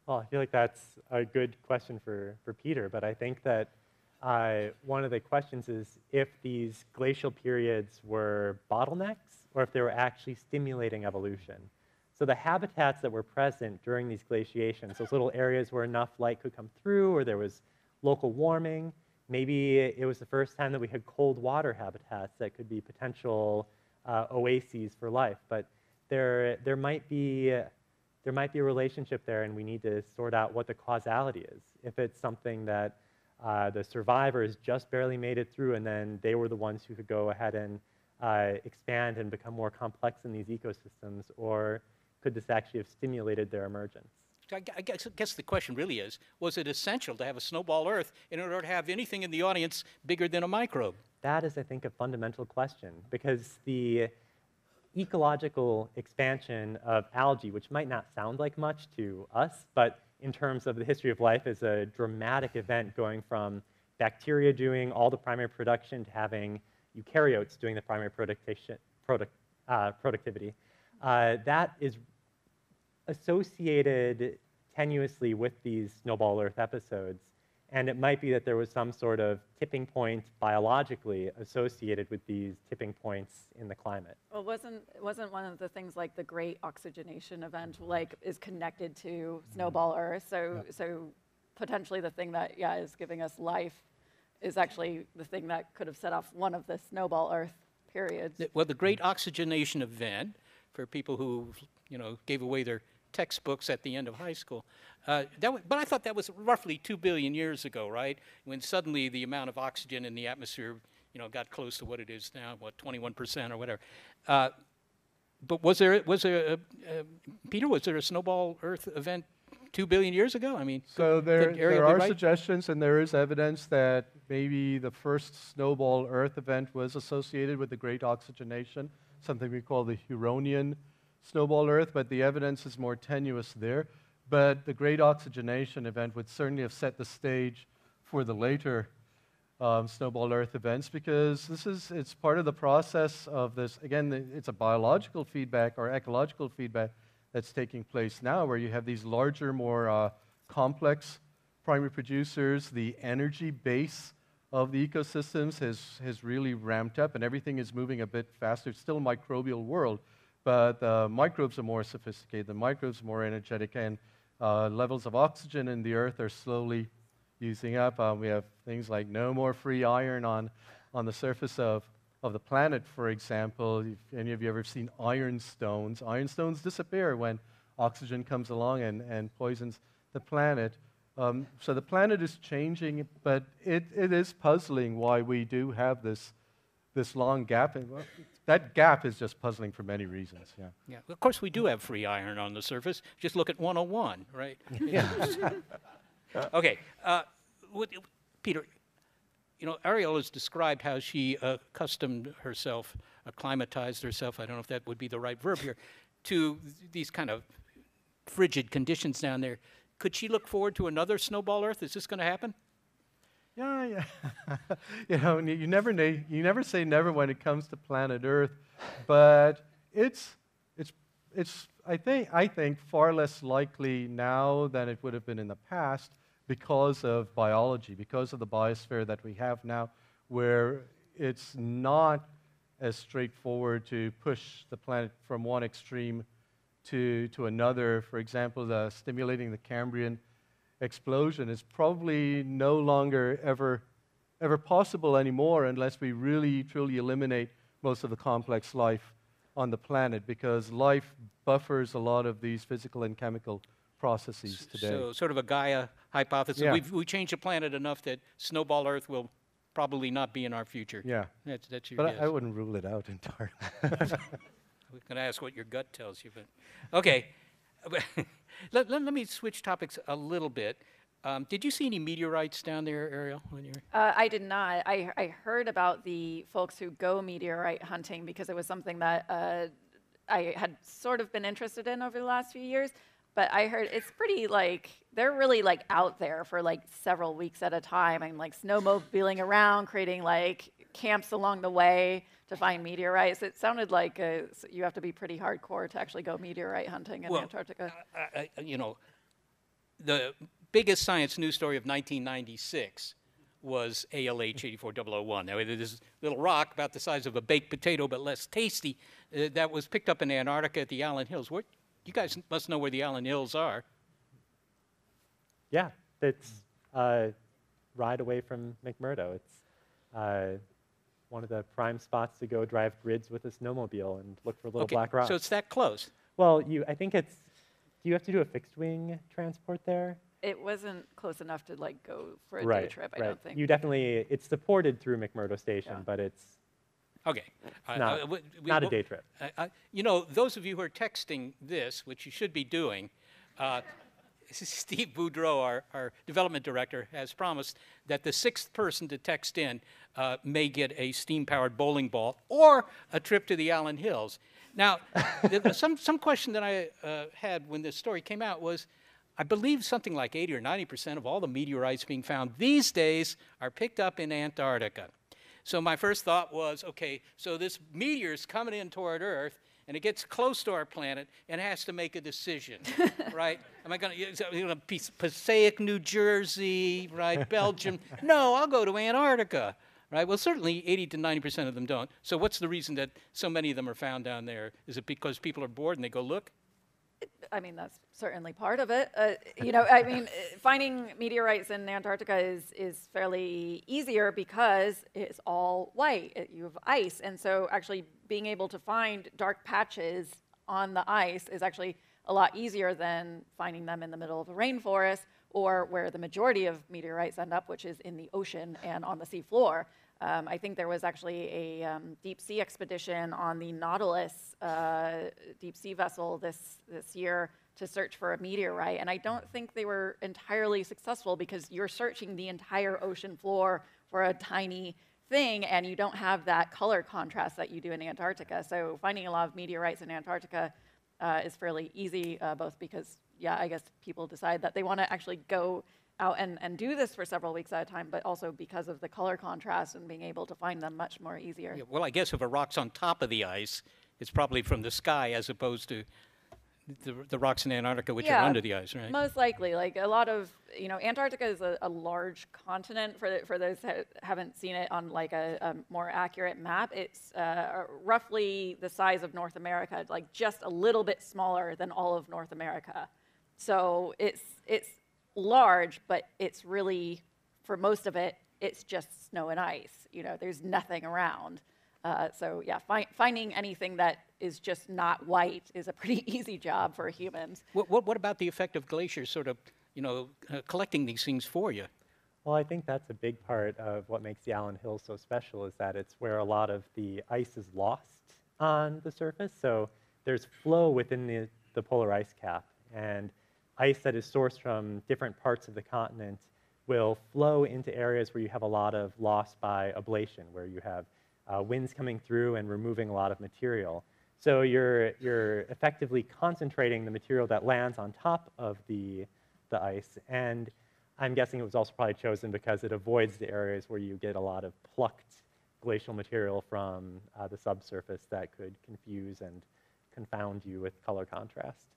Well, I feel like that's a good question for, for Peter, but I think that uh, one of the questions is if these glacial periods were bottlenecks or if they were actually stimulating evolution. So the habitats that were present during these glaciations, those little areas where enough light could come through or there was local warming, maybe it was the first time that we had cold water habitats that could be potential uh, oases for life. But there, there might be there might be a relationship there, and we need to sort out what the causality is. If it's something that uh, the survivors just barely made it through, and then they were the ones who could go ahead and uh, expand and become more complex in these ecosystems, or could this actually have stimulated their emergence? I guess, I guess the question really is was it essential to have a snowball Earth in order to have anything in the audience bigger than a microbe? That is, I think, a fundamental question because the ecological expansion of algae, which might not sound like much to us, but in terms of the history of life, is a dramatic event going from bacteria doing all the primary production to having eukaryotes doing the primary product, uh, productivity. Uh, that is associated tenuously with these snowball Earth episodes. And it might be that there was some sort of tipping point biologically associated with these tipping points in the climate. Well, wasn't wasn't one of the things like the Great Oxygenation Event like is connected to Snowball Earth? So so potentially the thing that yeah is giving us life is actually the thing that could have set off one of the Snowball Earth periods. Well, the great oxygenation event for people who, you know, gave away their textbooks at the end of high school. Uh, but I thought that was roughly two billion years ago, right? When suddenly the amount of oxygen in the atmosphere, you know, got close to what it is now, what 21% or whatever. Uh, but was there was there a, uh, Peter? Was there a snowball Earth event two billion years ago? I mean, So there, there are right? suggestions, and there is evidence that maybe the first snowball Earth event was associated with the Great Oxygenation, something we call the Huronian snowball Earth, but the evidence is more tenuous there. But the Great Oxygenation event would certainly have set the stage for the later um, snowball Earth events because this is it's part of the process of this. Again, it's a biological feedback or ecological feedback that's taking place now, where you have these larger, more uh, complex primary producers. The energy base of the ecosystems has has really ramped up, and everything is moving a bit faster. It's still a microbial world, but the microbes are more sophisticated. The microbes are more energetic, and uh, levels of oxygen in the earth are slowly using up. Um, we have things like no more free iron on, on the surface of, of the planet, for example. If any of you ever seen iron stones? Iron stones disappear when oxygen comes along and, and poisons the planet. Um, so the planet is changing, but it, it is puzzling why we do have this, this long gap. And, well, that gap is just puzzling for many reasons. Yeah. Yeah, of course we do have free iron on the surface. Just look at 101, right? yeah. okay, uh, what, Peter, you know, Ariel has described how she uh, accustomed herself, acclimatized herself, I don't know if that would be the right verb here, to th- these kind of frigid conditions down there. Could she look forward to another snowball Earth? Is this going to happen? Yeah, yeah. you know, you you never you never say never when it comes to planet Earth, but it's it's it's I think I think far less likely now than it would have been in the past because of biology, because of the biosphere that we have now, where it's not as straightforward to push the planet from one extreme to, to another. For example, the stimulating the Cambrian explosion is probably no longer ever, ever possible anymore unless we really, truly eliminate most of the complex life on the planet because life buffers a lot of these physical and chemical processes today. So, sort of a Gaia hypothesis. Yeah. We've we changed the planet enough that snowball Earth will probably not be in our future. yeah. That's, that's your But guess. I, I wouldn't rule it out entirely. Going to ask what your gut tells you, but okay. let, let, let me switch topics a little bit. Um, did you see any meteorites down there, Ariel? Uh, I did not. I, I heard about the folks who go meteorite hunting because it was something that uh, I had sort of been interested in over the last few years. But I heard it's pretty like they're really like out there for like several weeks at a time and like snowmobiling around, creating like camps along the way to find meteorites. It sounded like uh, you have to be pretty hardcore to actually go meteorite hunting in Well, Antarctica. I, I, you know, the biggest science news story of 1996 was ALH 84001. Now, it is this little rock about the size of a baked potato but less tasty uh, that was picked up in Antarctica at the Allan Hills. Where, you guys must know where the Allan Hills are. Yeah, it's uh, right away from McMurdo. It's uh, one of the prime spots to go drive grids with a snowmobile and look for little okay, black rocks. so it's that close. well, you, I think it's. Do you have to do a fixed wing transport there? It wasn't close enough to like go for a right, day trip. I right. don't think. You definitely. It's supported through McMurdo Station, Yeah. but it's Okay. Uh, not- uh, we- we- not a day trip. I- I- you know, those of you who are texting this, which you should be doing, uh, Steve Boudreau, our, our development director, has promised that the sixth person to text in uh, may get a steam powered bowling ball or a trip to the Allan Hills. Now, the, some, some question that I uh, had when this story came out was I believe something like 80 or 90% of all the meteorites being found these days are picked up in Antarctica. So my first thought was, okay, so this meteor's coming in toward Earth, and it gets close to our planet and has to make a decision, right? Am I going to Passaic, New Jersey, right? Belgium? No, I'll go to Antarctica, right? Well, certainly 80 to 90 percent of them don't. So what's the reason that so many of them are found down there? Is it because people are bored and they go look? I mean, that's certainly part of it. Uh, you know, I mean, uh, finding meteorites in Antarctica is, is fairly easier because it's all white. It, you have ice. And so, actually, being able to find dark patches on the ice is actually a lot easier than finding them in the middle of a rainforest or where the majority of meteorites end up, which is in the ocean and on the seafloor. Um, I think there was actually a um, deep sea expedition on the Nautilus uh, deep sea vessel this, this year to search for a meteorite. And I don't think they were entirely successful because you're searching the entire ocean floor for a tiny thing and you don't have that color contrast that you do in Antarctica. So finding a lot of meteorites in Antarctica uh, is fairly easy, uh, both because, yeah, I guess people decide that they want to actually go out and, and do this for several weeks at a time, but also because of the color contrast and being able to find them much more easier. Yeah, well, I guess if a rock's on top of the ice, it's probably from the sky as opposed to the, the rocks in Antarctica, which Yeah, are under the ice, right? Most likely, like a lot of, you know, Antarctica is a, a large continent. For the, for those that haven't seen it on like a, a more accurate map, it's uh, roughly the size of North America, like just a little bit smaller than all of North America. So it's it's large, but it's really for most of it, it's just snow and ice. You know, there's nothing around. Uh, so yeah, fi- finding anything that is just not white is a pretty easy job for humans. What, what, what about the effect of glaciers sort of, you know, uh, collecting these things for you? Well, I think that's a big part of what makes the Allan Hills so special is that it's where a lot of the ice is lost on the surface. So there's flow within the, the polar ice cap, and ice that is sourced from different parts of the continent will flow into areas where you have a lot of loss by ablation, where you have uh, winds coming through and removing a lot of material. So you're, you're effectively concentrating the material that lands on top of the, the ice. And I'm guessing it was also probably chosen because it avoids the areas where you get a lot of plucked glacial material from uh, the subsurface that could confuse and confound you with color contrast.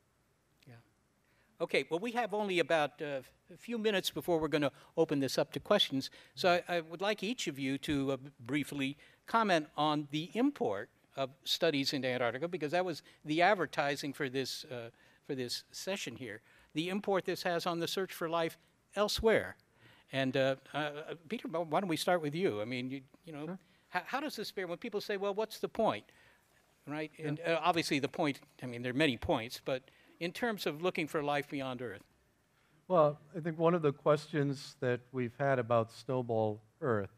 Okay, well, we have only about uh, a few minutes before we're going to open this up to questions. So I, I would like each of you to uh, briefly comment on the import of studies into Antarctica, because that was the advertising for this, uh, for this session here. The import this has on the search for life elsewhere. And uh, uh, Peter, why don't we start with you? I mean, you, you know, how, how does this bear when people say, well, what's the point? Right? And uh, obviously, the point, I mean, there are many points, but in terms of looking for life beyond Earth? Well, I think one of the questions that we've had about Snowball Earth,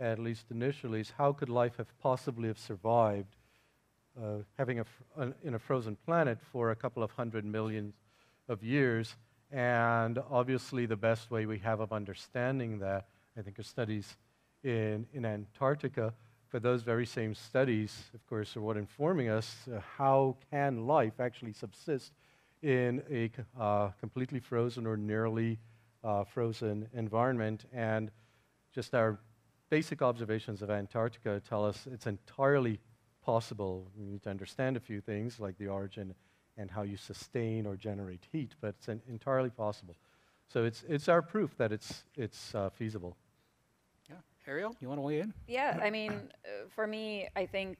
at least initially, is how could life have possibly have survived uh, having a an, in a frozen planet for a couple of hundred million of years? And obviously, the best way we have of understanding that, I think, are studies in, in Antarctica. But those very same studies, of course, are what informing us uh, how can life actually subsist in a uh, completely frozen or nearly uh, frozen environment. And just our basic observations of Antarctica tell us it's entirely possible. We need to understand a few things like the origin and how you sustain or generate heat, but it's en- entirely possible. So it's, it's our proof that it's, it's uh, feasible. Yeah. Ariel, you want to weigh in? Yeah, I mean, uh, for me, I think,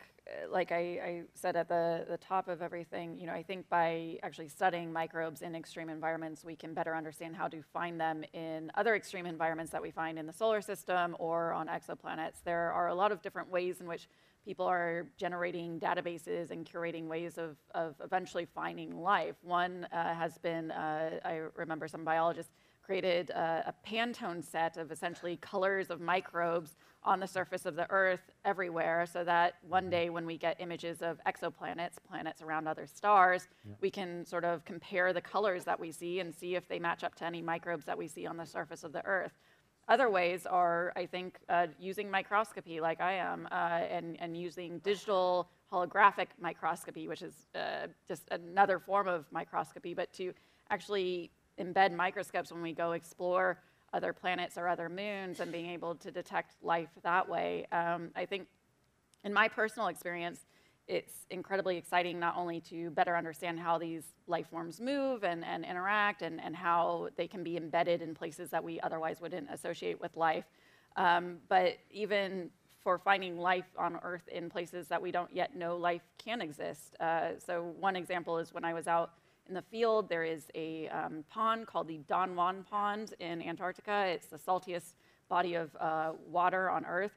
like I, I said at the, the top of everything, you know, I think by actually studying microbes in extreme environments, we can better understand how to find them in other extreme environments that we find in the solar system or on exoplanets. There are a lot of different ways in which people are generating databases and curating ways of, of eventually finding life. One uh, has been, uh, I remember some biologists created uh, a Pantone set of essentially colors of microbes on the surface of the Earth everywhere, so that one day when we get images of exoplanets, planets around other stars, we can sort of compare the colors that we see and see if they match up to any microbes that we see on the surface of the Earth. Other ways are, I think, uh, using microscopy like I am, uh, and, and using digital holographic microscopy, which is uh, just another form of microscopy, but to actually embed microscopes when we go explore other planets or other moons and being able to detect life that way. Um, I think, in my personal experience, it's incredibly exciting not only to better understand how these life forms move and, and interact and, and how they can be embedded in places that we otherwise wouldn't associate with life, um, but even for finding life on Earth in places that we don't yet know life can exist. Uh, so, one example is when I was out in the field, there is a um, pond called the Don Juan Pond in Antarctica. It's the saltiest body of uh, water on Earth.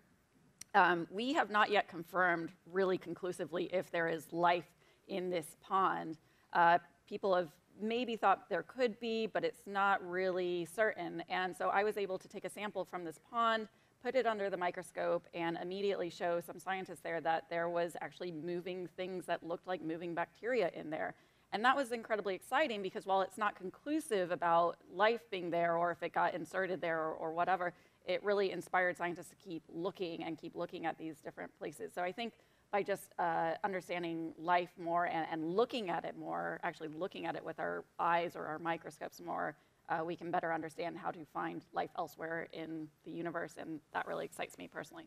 Um, we have not yet confirmed really conclusively if there is life in this pond. Uh, people have maybe thought there could be, but it's not really certain. And so I was able to take a sample from this pond, put it under the microscope, and immediately show some scientists there that there was actually moving things that looked like moving bacteria in there. And that was incredibly exciting because while it's not conclusive about life being there or if it got inserted there or, or whatever, it really inspired scientists to keep looking and keep looking at these different places. So I think by just uh, understanding life more and, and, looking at it more, actually looking at it with our eyes or our microscopes more, uh, we can better understand how to find life elsewhere in the universe. And that really excites me personally.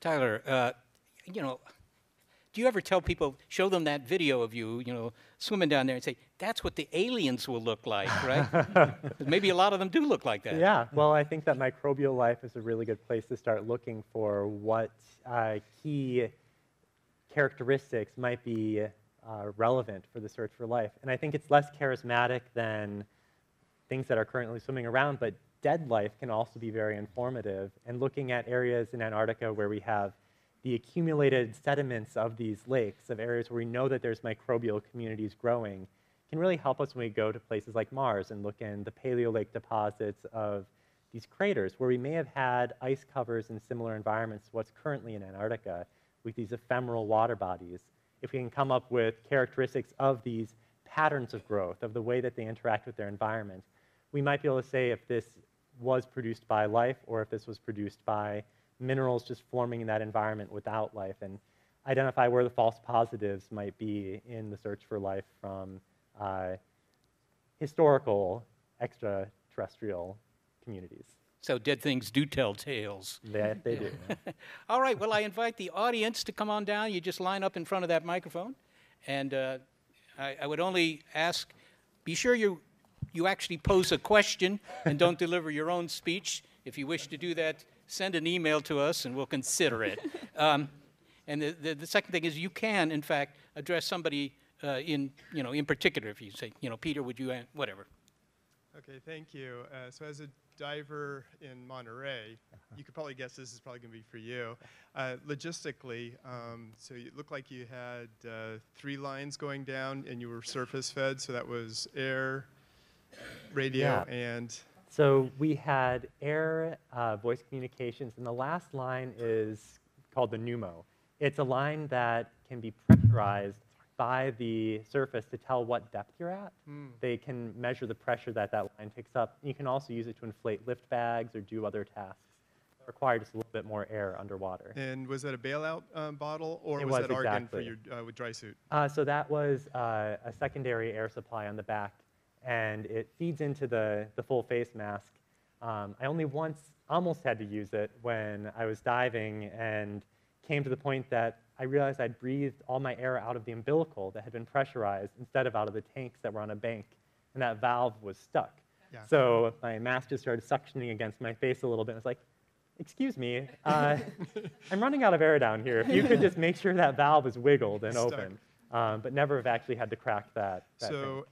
Tyler, uh, you know, do you ever tell people, show them that video of you, you know, swimming down there and say, that's what the aliens will look like, right? Maybe a lot of them do look like that. Yeah, well, I think that microbial life is a really good place to start looking for what uh, key characteristics might be uh, relevant for the search for life. And I think it's less charismatic than things that are currently swimming around, but dead life can also be very informative. And looking at areas in Antarctica where we have the accumulated sediments of these lakes, of areas where we know that there's microbial communities growing, can really help us when we go to places like Mars and look in the paleolake deposits of these craters, where we may have had ice covers in similar environments to what's currently in Antarctica, with these ephemeral water bodies. If we can come up with characteristics of these patterns of growth, of the way that they interact with their environment, we might be able to say if this was produced by life or if this was produced by minerals just forming in that environment without life. And identify where the false positives might be in the search for life from uh, historical extraterrestrial communities. So dead things do tell tales. They, they do. All right, well, I invite the audience to come on down. You just line up in front of that microphone. And uh, I, I would only ask be sure you, you actually pose a question and don't deliver your own speech. If you wish to do that, send an email to us and we'll consider it. Um, and the, the, the, second thing is you can, in fact, address somebody uh, in, you know, in particular. If you say, you know, Peter, would you, whatever. Okay, thank you. Uh, so as a diver in Monterey, you could probably guess this is probably going to be for you. Uh, logistically, um, so it looked like you had uh, three lines going down and you were surface fed, so that was air, radio, Yeah. and So we had air uh, voice communications, and the last line is called the pneumo. It's a line that can be pressurized by the surface to tell what depth you're at. They can measure the pressure that that line takes up. You can also use it to inflate lift bags or do other tasks that require just a little bit more air underwater. and was that a bailout um, bottle or was, was that argon for your uh, with dry suit? Uh, so that was uh, a secondary air supply on the back, and it feeds into the, the full face mask. Um, I only once almost had to use it when I was diving and came to the point that I realized I'd breathed all my air out of the umbilical that had been pressurized instead of out of the tanks that were on a bank, and that valve was stuck. Yeah. So my mask just started suctioning against my face a little bit. I was like, excuse me, uh, I'm running out of air down here. If you could just make sure that valve is wiggled and Stuck. open. Um, but never have actually had to crack that. that. So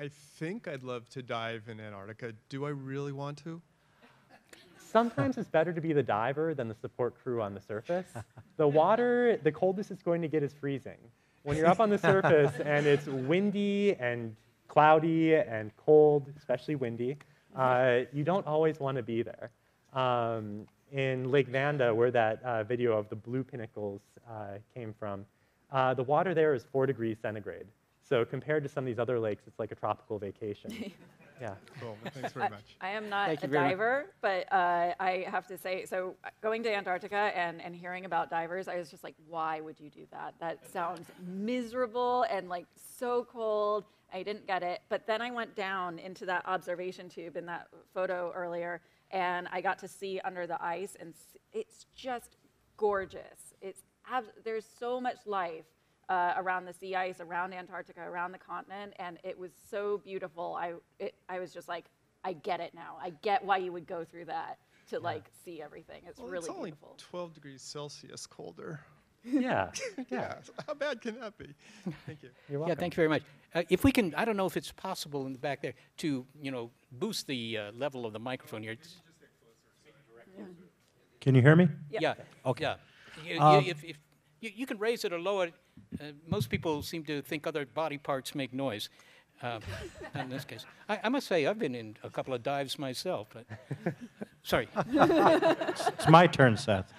I think I'd love to dive in Antarctica. Do I really want to? Sometimes it's better to be the diver than the support crew on the surface. The water, the coldest it's going to get is freezing. When you're up on the surface and it's windy and cloudy and cold, especially windy, uh, you don't always want to be there. Um, in Lake Vanda, where that uh, video of the blue pinnacles uh, came from, uh, the water there is four degrees centigrade. So compared to some of these other lakes, it's like a tropical vacation. yeah. Cool. well, Thanks very much. I am not Thank a you very much. diver, but uh, I have to say, so going to Antarctica and, and hearing about divers, I was just like, why would you do that? That sounds miserable and like so cold. I didn't get it. But then I went down into that observation tube in that photo earlier, and I got to see under the ice, and it's just gorgeous. It's abs- there's so much life uh, around the sea ice, around Antarctica, around the continent, and it was so beautiful. I it, I was just like, I get it now. I get why you would go through that to like see everything. It's Well, really it's only beautiful. 12 degrees Celsius colder. Yeah. Yeah. so How bad can that be? Thank you. You're welcome. Yeah, thank you very much. Uh, if we can, I don't know if it's possible in the back there to, you know, boost the uh, level of the microphone here. It's- Can you hear me? Yeah. Yeah. Okay. Yeah. You, you- Um, if, if, you, you can raise it or lower it. Uh, most people seem to think other body parts make noise. Uh, in this case, I, I must say I've been in a couple of dives myself. But sorry. It's my turn, Seth.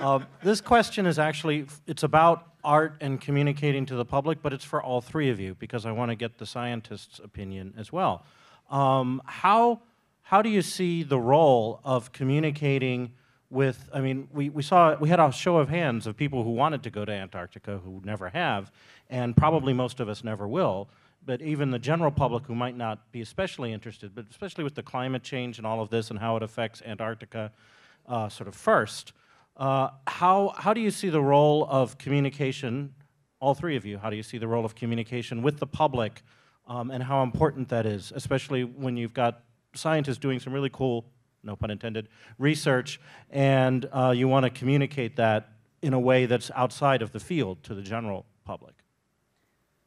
Uh, this question is actually it's about art and communicating to the public, but it's for all three of you because I want to get the scientists' opinion as well. Um, how how do you see the role of communicating with? I mean, we, we saw we had a show of hands of people who wanted to go to Antarctica who never have, and probably most of us never will. But even the general public who might not be especially interested, but especially with the climate change and all of this and how it affects Antarctica, uh, sort of first. Uh, how, how do you see the role of communication, all three of you, how do you see the role of communication with the public um, and how important that is, especially when you've got scientists doing some really cool, no pun intended, research and uh, you want to communicate that in a way that's outside of the field to the general public?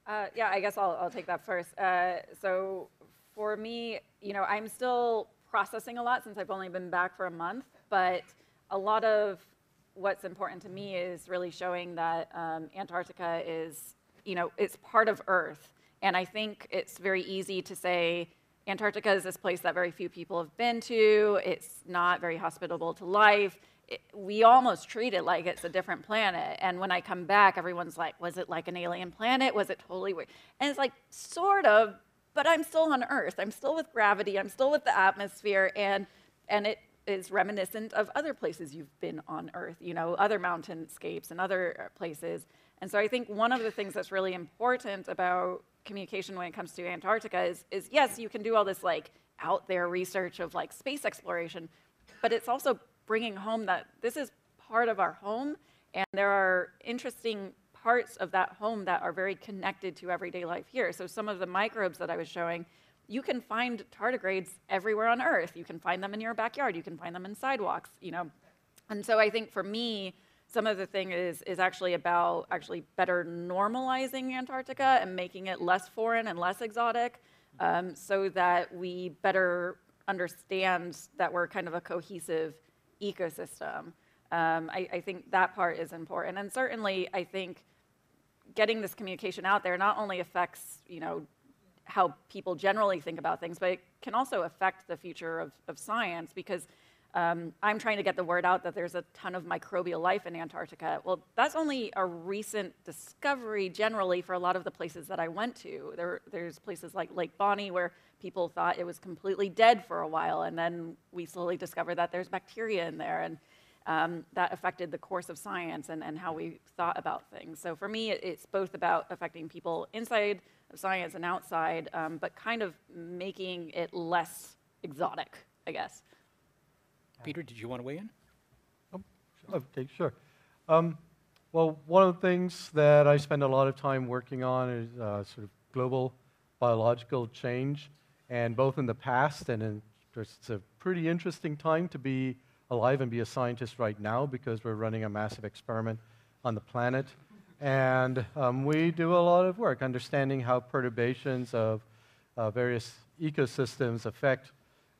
Uh, yeah, I guess I'll, I'll take that first. Uh, so for me, you know, I'm still processing a lot since I've only been back for a month, but a lot of what's important to me is really showing that um, Antarctica is, you know, it's part of Earth. And I think it's very easy to say Antarctica is this place that very few people have been to. It's not very hospitable to life. It, we almost treat it like it's a different planet. And when I come back, everyone's like, was it like an alien planet? Was it totally weird? And it's like, sort of, but I'm still on Earth. I'm still with gravity. I'm still with the atmosphere. And, and it, is reminiscent of other places you've been on Earth, you know, other mountainscapes and other places. And so I think one of the things that's really important about communication when it comes to Antarctica is, is yes, you can do all this like out there research of like space exploration, but it's also bringing home that this is part of our home, and there are interesting parts of that home that are very connected to everyday life here. So some of the microbes that I was showing, you can find tardigrades everywhere on Earth. You can find them in your backyard. You can find them in sidewalks. You know, and so I think for me, some of the thing is is actually about actually better normalizing Antarctica and making it less foreign and less exotic, um, so that we better understand that we're kind of a cohesive ecosystem. Um, I, I think that part is important, and certainly I think getting this communication out there not only affects you know how people generally think about things, but it can also affect the future of, of science because um, I'm trying to get the word out that there's a ton of microbial life in Antarctica. Well, that's only a recent discovery generally for a lot of the places that I went to. There, there's places like Lake Bonney where people thought it was completely dead for a while, and then we slowly discovered that there's bacteria in there, and um, that affected the course of science and, and how we thought about things. So for me, it, it's both about affecting people inside of science and outside, um, but kind of making it less exotic, I guess. Peter, did you want to weigh in? Okay, sure. Um, well, one of the things that I spend a lot of time working on is uh, sort of global biological change, and both in the past and in it's a pretty interesting time to be alive and be a scientist right now because we're running a massive experiment on the planet. And um, we do a lot of work understanding how perturbations of uh, various ecosystems affect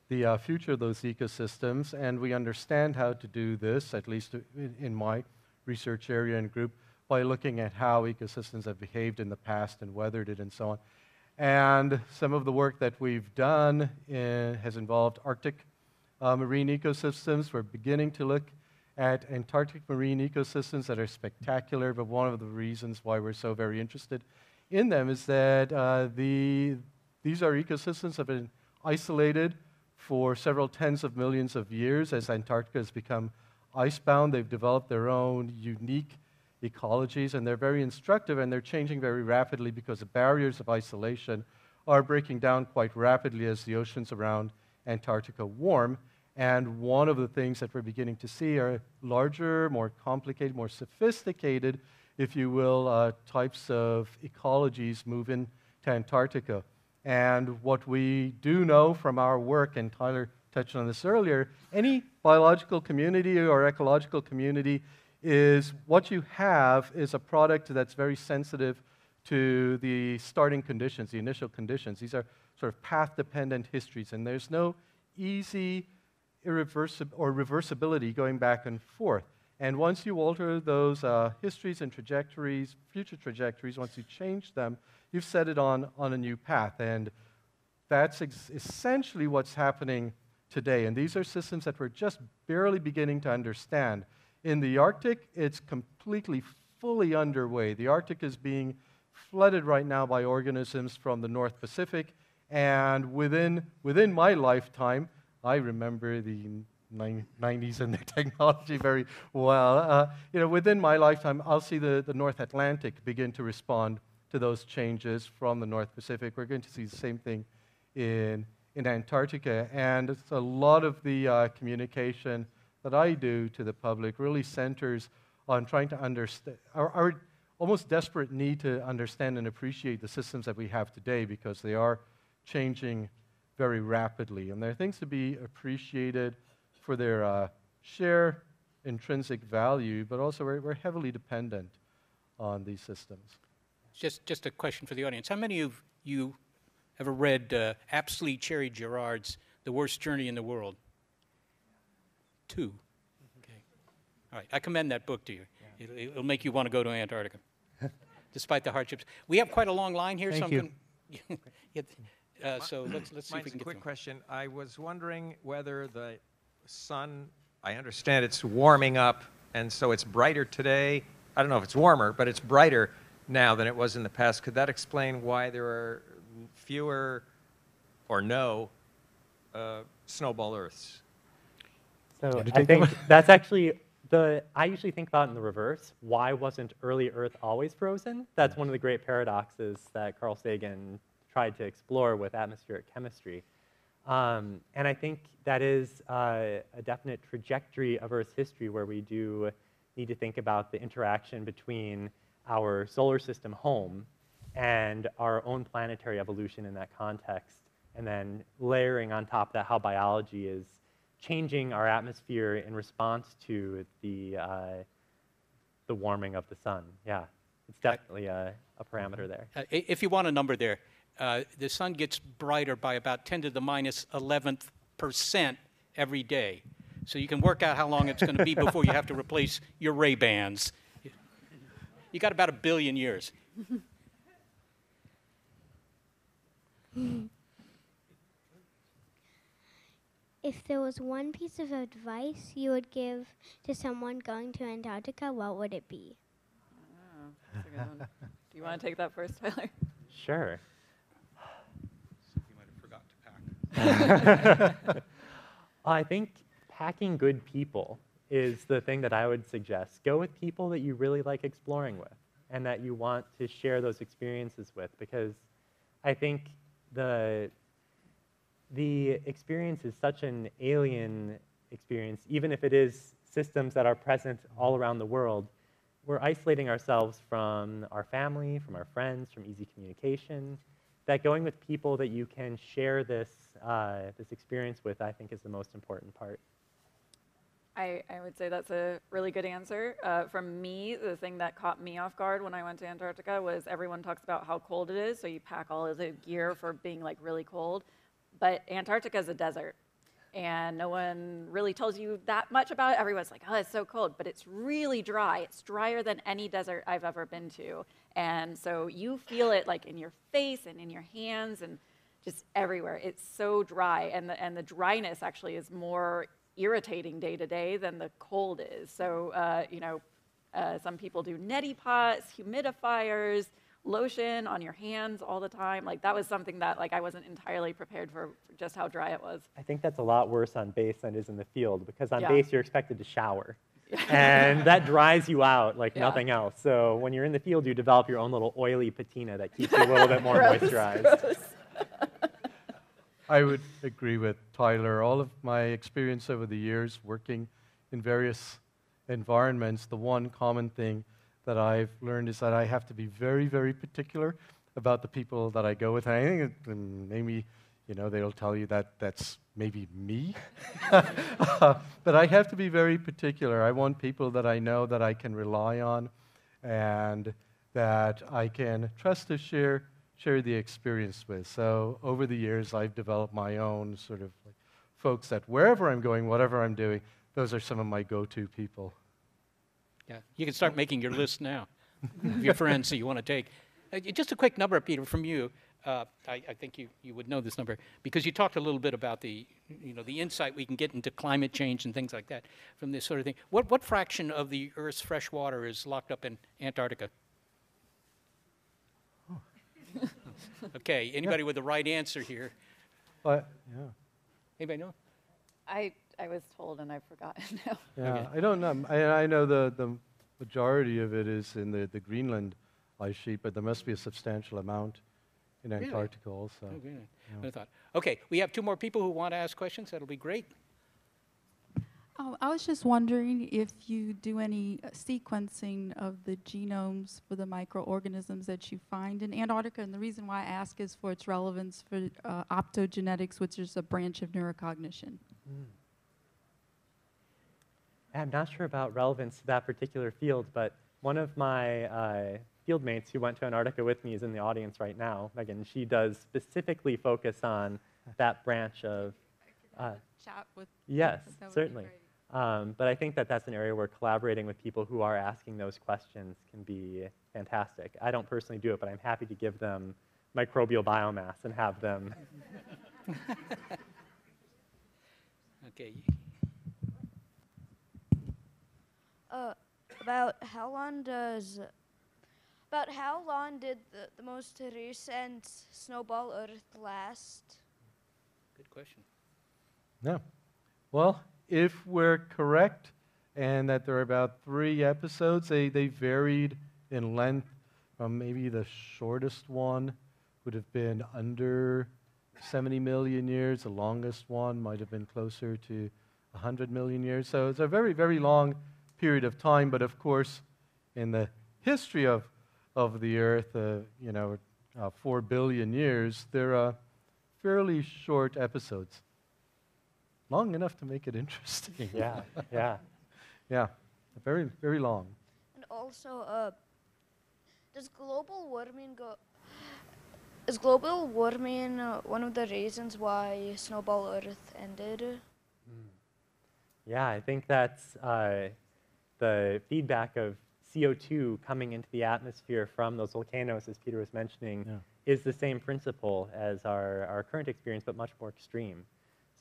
the uh, future of those ecosystems, and we understand how to do this, at least in, my research area and group, by looking at how ecosystems have behaved in the past and weathered it and so on. And some of the work that we've done in, has involved Arctic uh, marine ecosystems. We're beginning to look at Antarctic marine ecosystems that are spectacular, but one of the reasons why we're so very interested in them is that uh, the, these are ecosystems that have been isolated for several tens of millions of years as Antarctica has become icebound. They've developed their own unique ecologies, and they're very instructive, and they're changing very rapidly because the barriers of isolation are breaking down quite rapidly as the oceans around Antarctica warm. And one of the things that we're beginning to see are larger, more complicated, more sophisticated, if you will, uh, types of ecologies move into Antarctica. And what we do know from our work, and Tyler touched on this earlier, any biological community or ecological community is what you have is a product that's very sensitive to the starting conditions, the initial conditions. These are sort of path dependent histories, and there's no easy irreversib- or reversibility going back and forth. And once you alter those uh, histories and trajectories, future trajectories, once you change them, you've set it on, on a new path. And that's ex- essentially what's happening today. And these are systems that we're just barely beginning to understand. In the Arctic, it's completely, fully underway. The Arctic is being flooded right now by organisms from the North Pacific. And within, within my lifetime, I remember the 90s and the technology very well. Uh, you know, within my lifetime, I'll see the, the North Atlantic begin to respond to those changes from the North Pacific. We're going to see the same thing in, in Antarctica. And it's a lot of the uh, communication that I do to the public really centers on trying to understand our, our almost desperate need to understand and appreciate the systems that we have today because they are changing very rapidly. And there are things to be appreciated for their uh, intrinsic value, but also we're, we're heavily dependent on these systems. Just, just a question for the audience. How many of you ever read uh, Apsley Cherry Garrard's The Worst Journey in the World? Two. Okay. All right. I commend that book to you. Yeah. It'll, it'll, make you want to go to Antarctica, despite the hardships. We have quite a long line here. Thank so you. yeah, uh, so let's, let's see if we can a get quick through. question. I was wondering whether the sun, I understand it's warming up, and so it's brighter today. I don't know if it's warmer, but it's brighter now than it was in the past. Could that explain why there are fewer or no uh, snowball Earths? So I think that's actually the, I usually think about in the reverse. Why wasn't early Earth always frozen? That's one of the great paradoxes that Carl Sagan tried to explore with atmospheric chemistry. Um, and I think that is uh, a definite trajectory of Earth's history where we do need to think about the interaction between our solar system home and our own planetary evolution in that context, and then layering on top of that how biology is changing our atmosphere in response to the, uh, the warming of the sun. Yeah, it's definitely a, a parameter there. Uh, if you want a number there, uh, the sun gets brighter by about 10 to the minus 11th percent every day. So you can work out how long it's going to be before you have to replace your Ray Bans. You got about a billion years. If there was one piece of advice you would give to someone going to Antarctica, what would it be? Oh, that's a good one. Do you want to take that first, Tyler? Sure. You might have forgot to pack. I think packing good people is the thing that I would suggest. Go with people that you really like exploring with and that you want to share those experiences with because I think the the experience is such an alien experience even if it is systems that are present all around the world. We're isolating ourselves from our family, from our friends, from easy communication. That going with people that you can share this uh, this experience with, I think, is the most important part. I, I would say that's a really good answer. Uh, from me, the thing that caught me off guard when I went to Antarctica was everyone talks about how cold it is, so you pack all of the gear for being like really cold. But Antarctica is a desert, and no one really tells you that much about it. Everyone's like, oh, it's so cold, but it's really dry. It's drier than any desert I've ever been to. And so you feel it like in your face and in your hands and just everywhere. It's so dry, and the, and the dryness actually is more irritating day to day than the cold is. So, uh, you know, uh, some people do neti pots, humidifiers, lotion on your hands all the time. Like that was something that like I wasn't entirely prepared for, for just how dry it was. I think that's a lot worse on base than it is in the field because on Yeah. base you're expected to shower. and that dries you out like Yeah. nothing else. So when you're in the field, you develop your own little oily patina that keeps you a little bit more Gross, moisturized. I would agree with Tyler. All of my experience over the years working in various environments, the one common thing that I've learned is that I have to be very, very particular about the people that I go with. And I think maybe, you know, they'll tell you that that's maybe me. but I have to be very particular. I want people that I know that I can rely on and that I can trust to share share the experience with. So over the years, I've developed my own sort of like folks that wherever I'm going, whatever I'm doing, those are some of my go-to people. Yeah, you can start making your list now of your friends that you want to take. Uh, just a quick number, Peter, from you. Uh, I, I think you, you would know this number because you talked a little bit about the you know the insight we can get into climate change and things like that from this sort of thing. What what fraction of the Earth's fresh water is locked up in Antarctica? okay, anybody with the right answer here? But yeah, Anybody know? I, I was told and I've forgotten now. yeah, Okay. I don't know. I, I know the, the majority of it is in the, the Greenland ice sheet, but there must be a substantial amount in Really? Antarctica also. Oh, good. I thought. Okay, we have two more people who want to ask questions. That'll be great. Oh, I was just wondering if you do any uh, sequencing of the genomes for the microorganisms that you find in Antarctica. And the reason why I ask is for its relevance for uh, optogenetics, which is a branch of neurocognition. I'm not sure about relevance to that particular field, but one of my uh, field mates who went to Antarctica with me is in the audience right now. Megan, she does specifically focus on that branch of. Uh, Chat with. yes, that would certainly. Great. Um, but I think that that's an area where collaborating with people who are asking those questions can be fantastic. I don't personally do it, but I'm happy to give them microbial biomass and have them. Okay. Uh, about how long does about how long did the, the most recent snowball Earth last? Good question. Yeah. Well, if we're correct, and that there are about three episodes, they, they varied in length from maybe the shortest one would have been under 70 million years. The longest one might have been closer to 100 million years. So it's a very, very long period of time. But of course, in the history of, of the Earth, uh, you know, uh, 4 billion years, there are fairly short episodes. Long enough to make it interesting. Yeah, yeah. yeah, very, very long. And also, uh, does global warming go? Is global warming uh, one of the reasons why Snowball Earth ended? Yeah, I think that's uh, the feedback of CO2 coming into the atmosphere from those volcanoes, as Peter was mentioning, Yeah. is the same principle as our, our current experience, but much more extreme.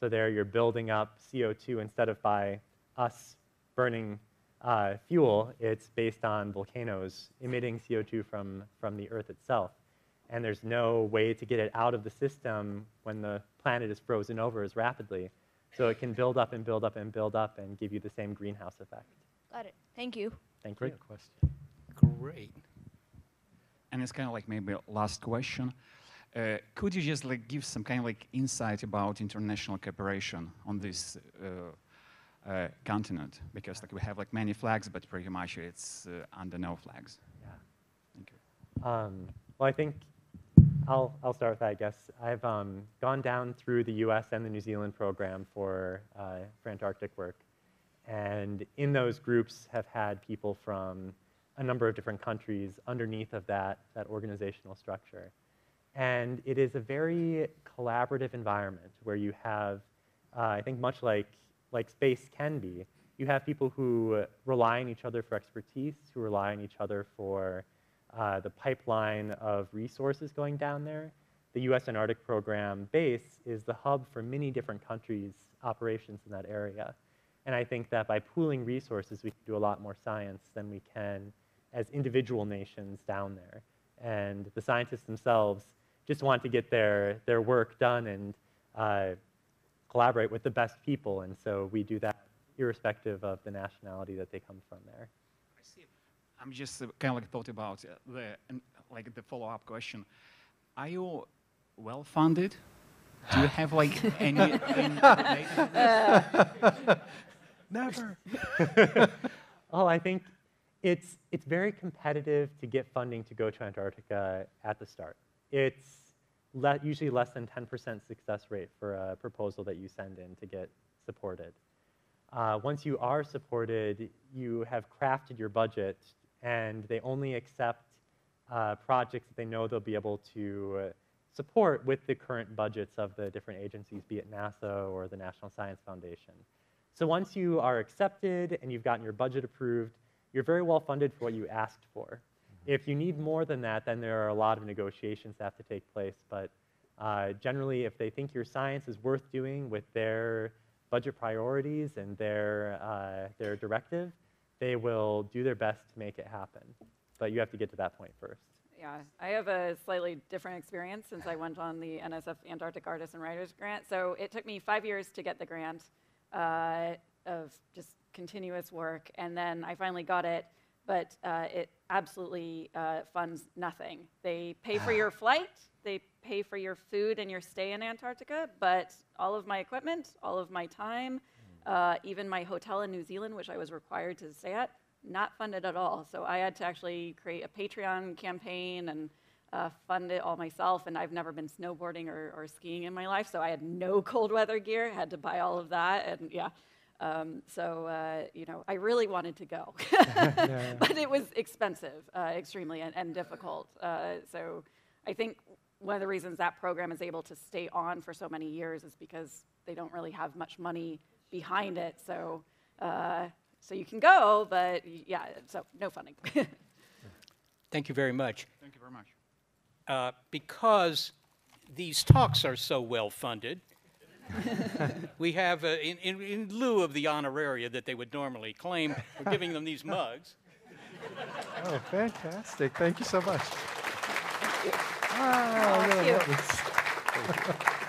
So there you're building up CO2 instead of by us burning uh, fuel, it's based on volcanoes emitting CO2 from, from the Earth itself. And there's no way to get it out of the system when the planet is frozen over as rapidly. So it can build up and build up and build up and give you the same greenhouse effect. Got it. Thank you. Thank Great you. question. Great. And it's kind of like maybe a last question. Uh, could you just like give some kind of like insight about international cooperation on this uh, uh, continent? Because like we have like many flags, but pretty much it's uh, under no flags. Yeah. Thank you. Um, well, I think I'll, I'll start with that, I guess. I've um, gone down through the US and the New Zealand program for, uh, for Antarctic work. And in those groups have had people from a number of different countries underneath of that, that organizational structure. And it is a very collaborative environment where you have, uh, I think much like, like space can be, you have people who rely on each other for expertise, who rely on each other for uh, the pipeline of resources going down there. The US Antarctic Program base is the hub for many different countries' operations in that area. And I think that by pooling resources, we can do a lot more science than we can as individual nations down there. And the scientists themselves just want to get their, their work done and uh, collaborate with the best people. And so we do that irrespective of the nationality that they come from there. I see. I'm just uh, kind of like thought about uh, the like the follow-up question. Are you well funded? Do you have like any? Never. oh, I think it's, it's very competitive to get funding to go to Antarctica at the start. It's le usually less than 10% success rate for a proposal that you send in to get supported. Uh, once you are supported, you have crafted your budget, and they only accept uh, projects that they know they'll be able to support with the current budgets of the different agencies, be it NASA or the National Science Foundation. So once you are accepted and you've gotten your budget approved, you're very well funded for what you asked for. If you need more than that, then there are a lot of negotiations that have to take place. But uh, generally, if they think your science is worth doing with their budget priorities and their, uh, their directive, they will do their best to make it happen. But you have to get to that point first. Yeah, I have a slightly different experience since I went on the NSF Antarctic Artists and Writers Grant. So it took me five years to get the grant uh, of just continuous work, and then I finally got it, but uh, it absolutely uh, funds nothing. They pay for your flight, they pay for your food and your stay in Antarctica, but all of my equipment, all of my time, uh, even my hotel in New Zealand, which I was required to stay at, not funded at all. So I had to actually create a Patreon campaign and uh, fund it all myself. And I've never been snowboarding or, or skiing in my life, so I had no cold weather gear. Had to buy all of that, and yeah. Um, so uh, you know, I really wanted to go, but it was expensive, uh, extremely, and, and difficult. Uh, so I think one of the reasons that program is able to stay on for so many years is because they don't really have much money behind it. So uh, so you can go, but yeah, so no funding. Thank you very much. Thank you very much. Uh, because these talks are so well funded, we have, uh, in, in, in lieu of the honoraria that they would normally claim, we're giving them these mugs. Oh, fantastic. Thank you so much. Oh, Ah,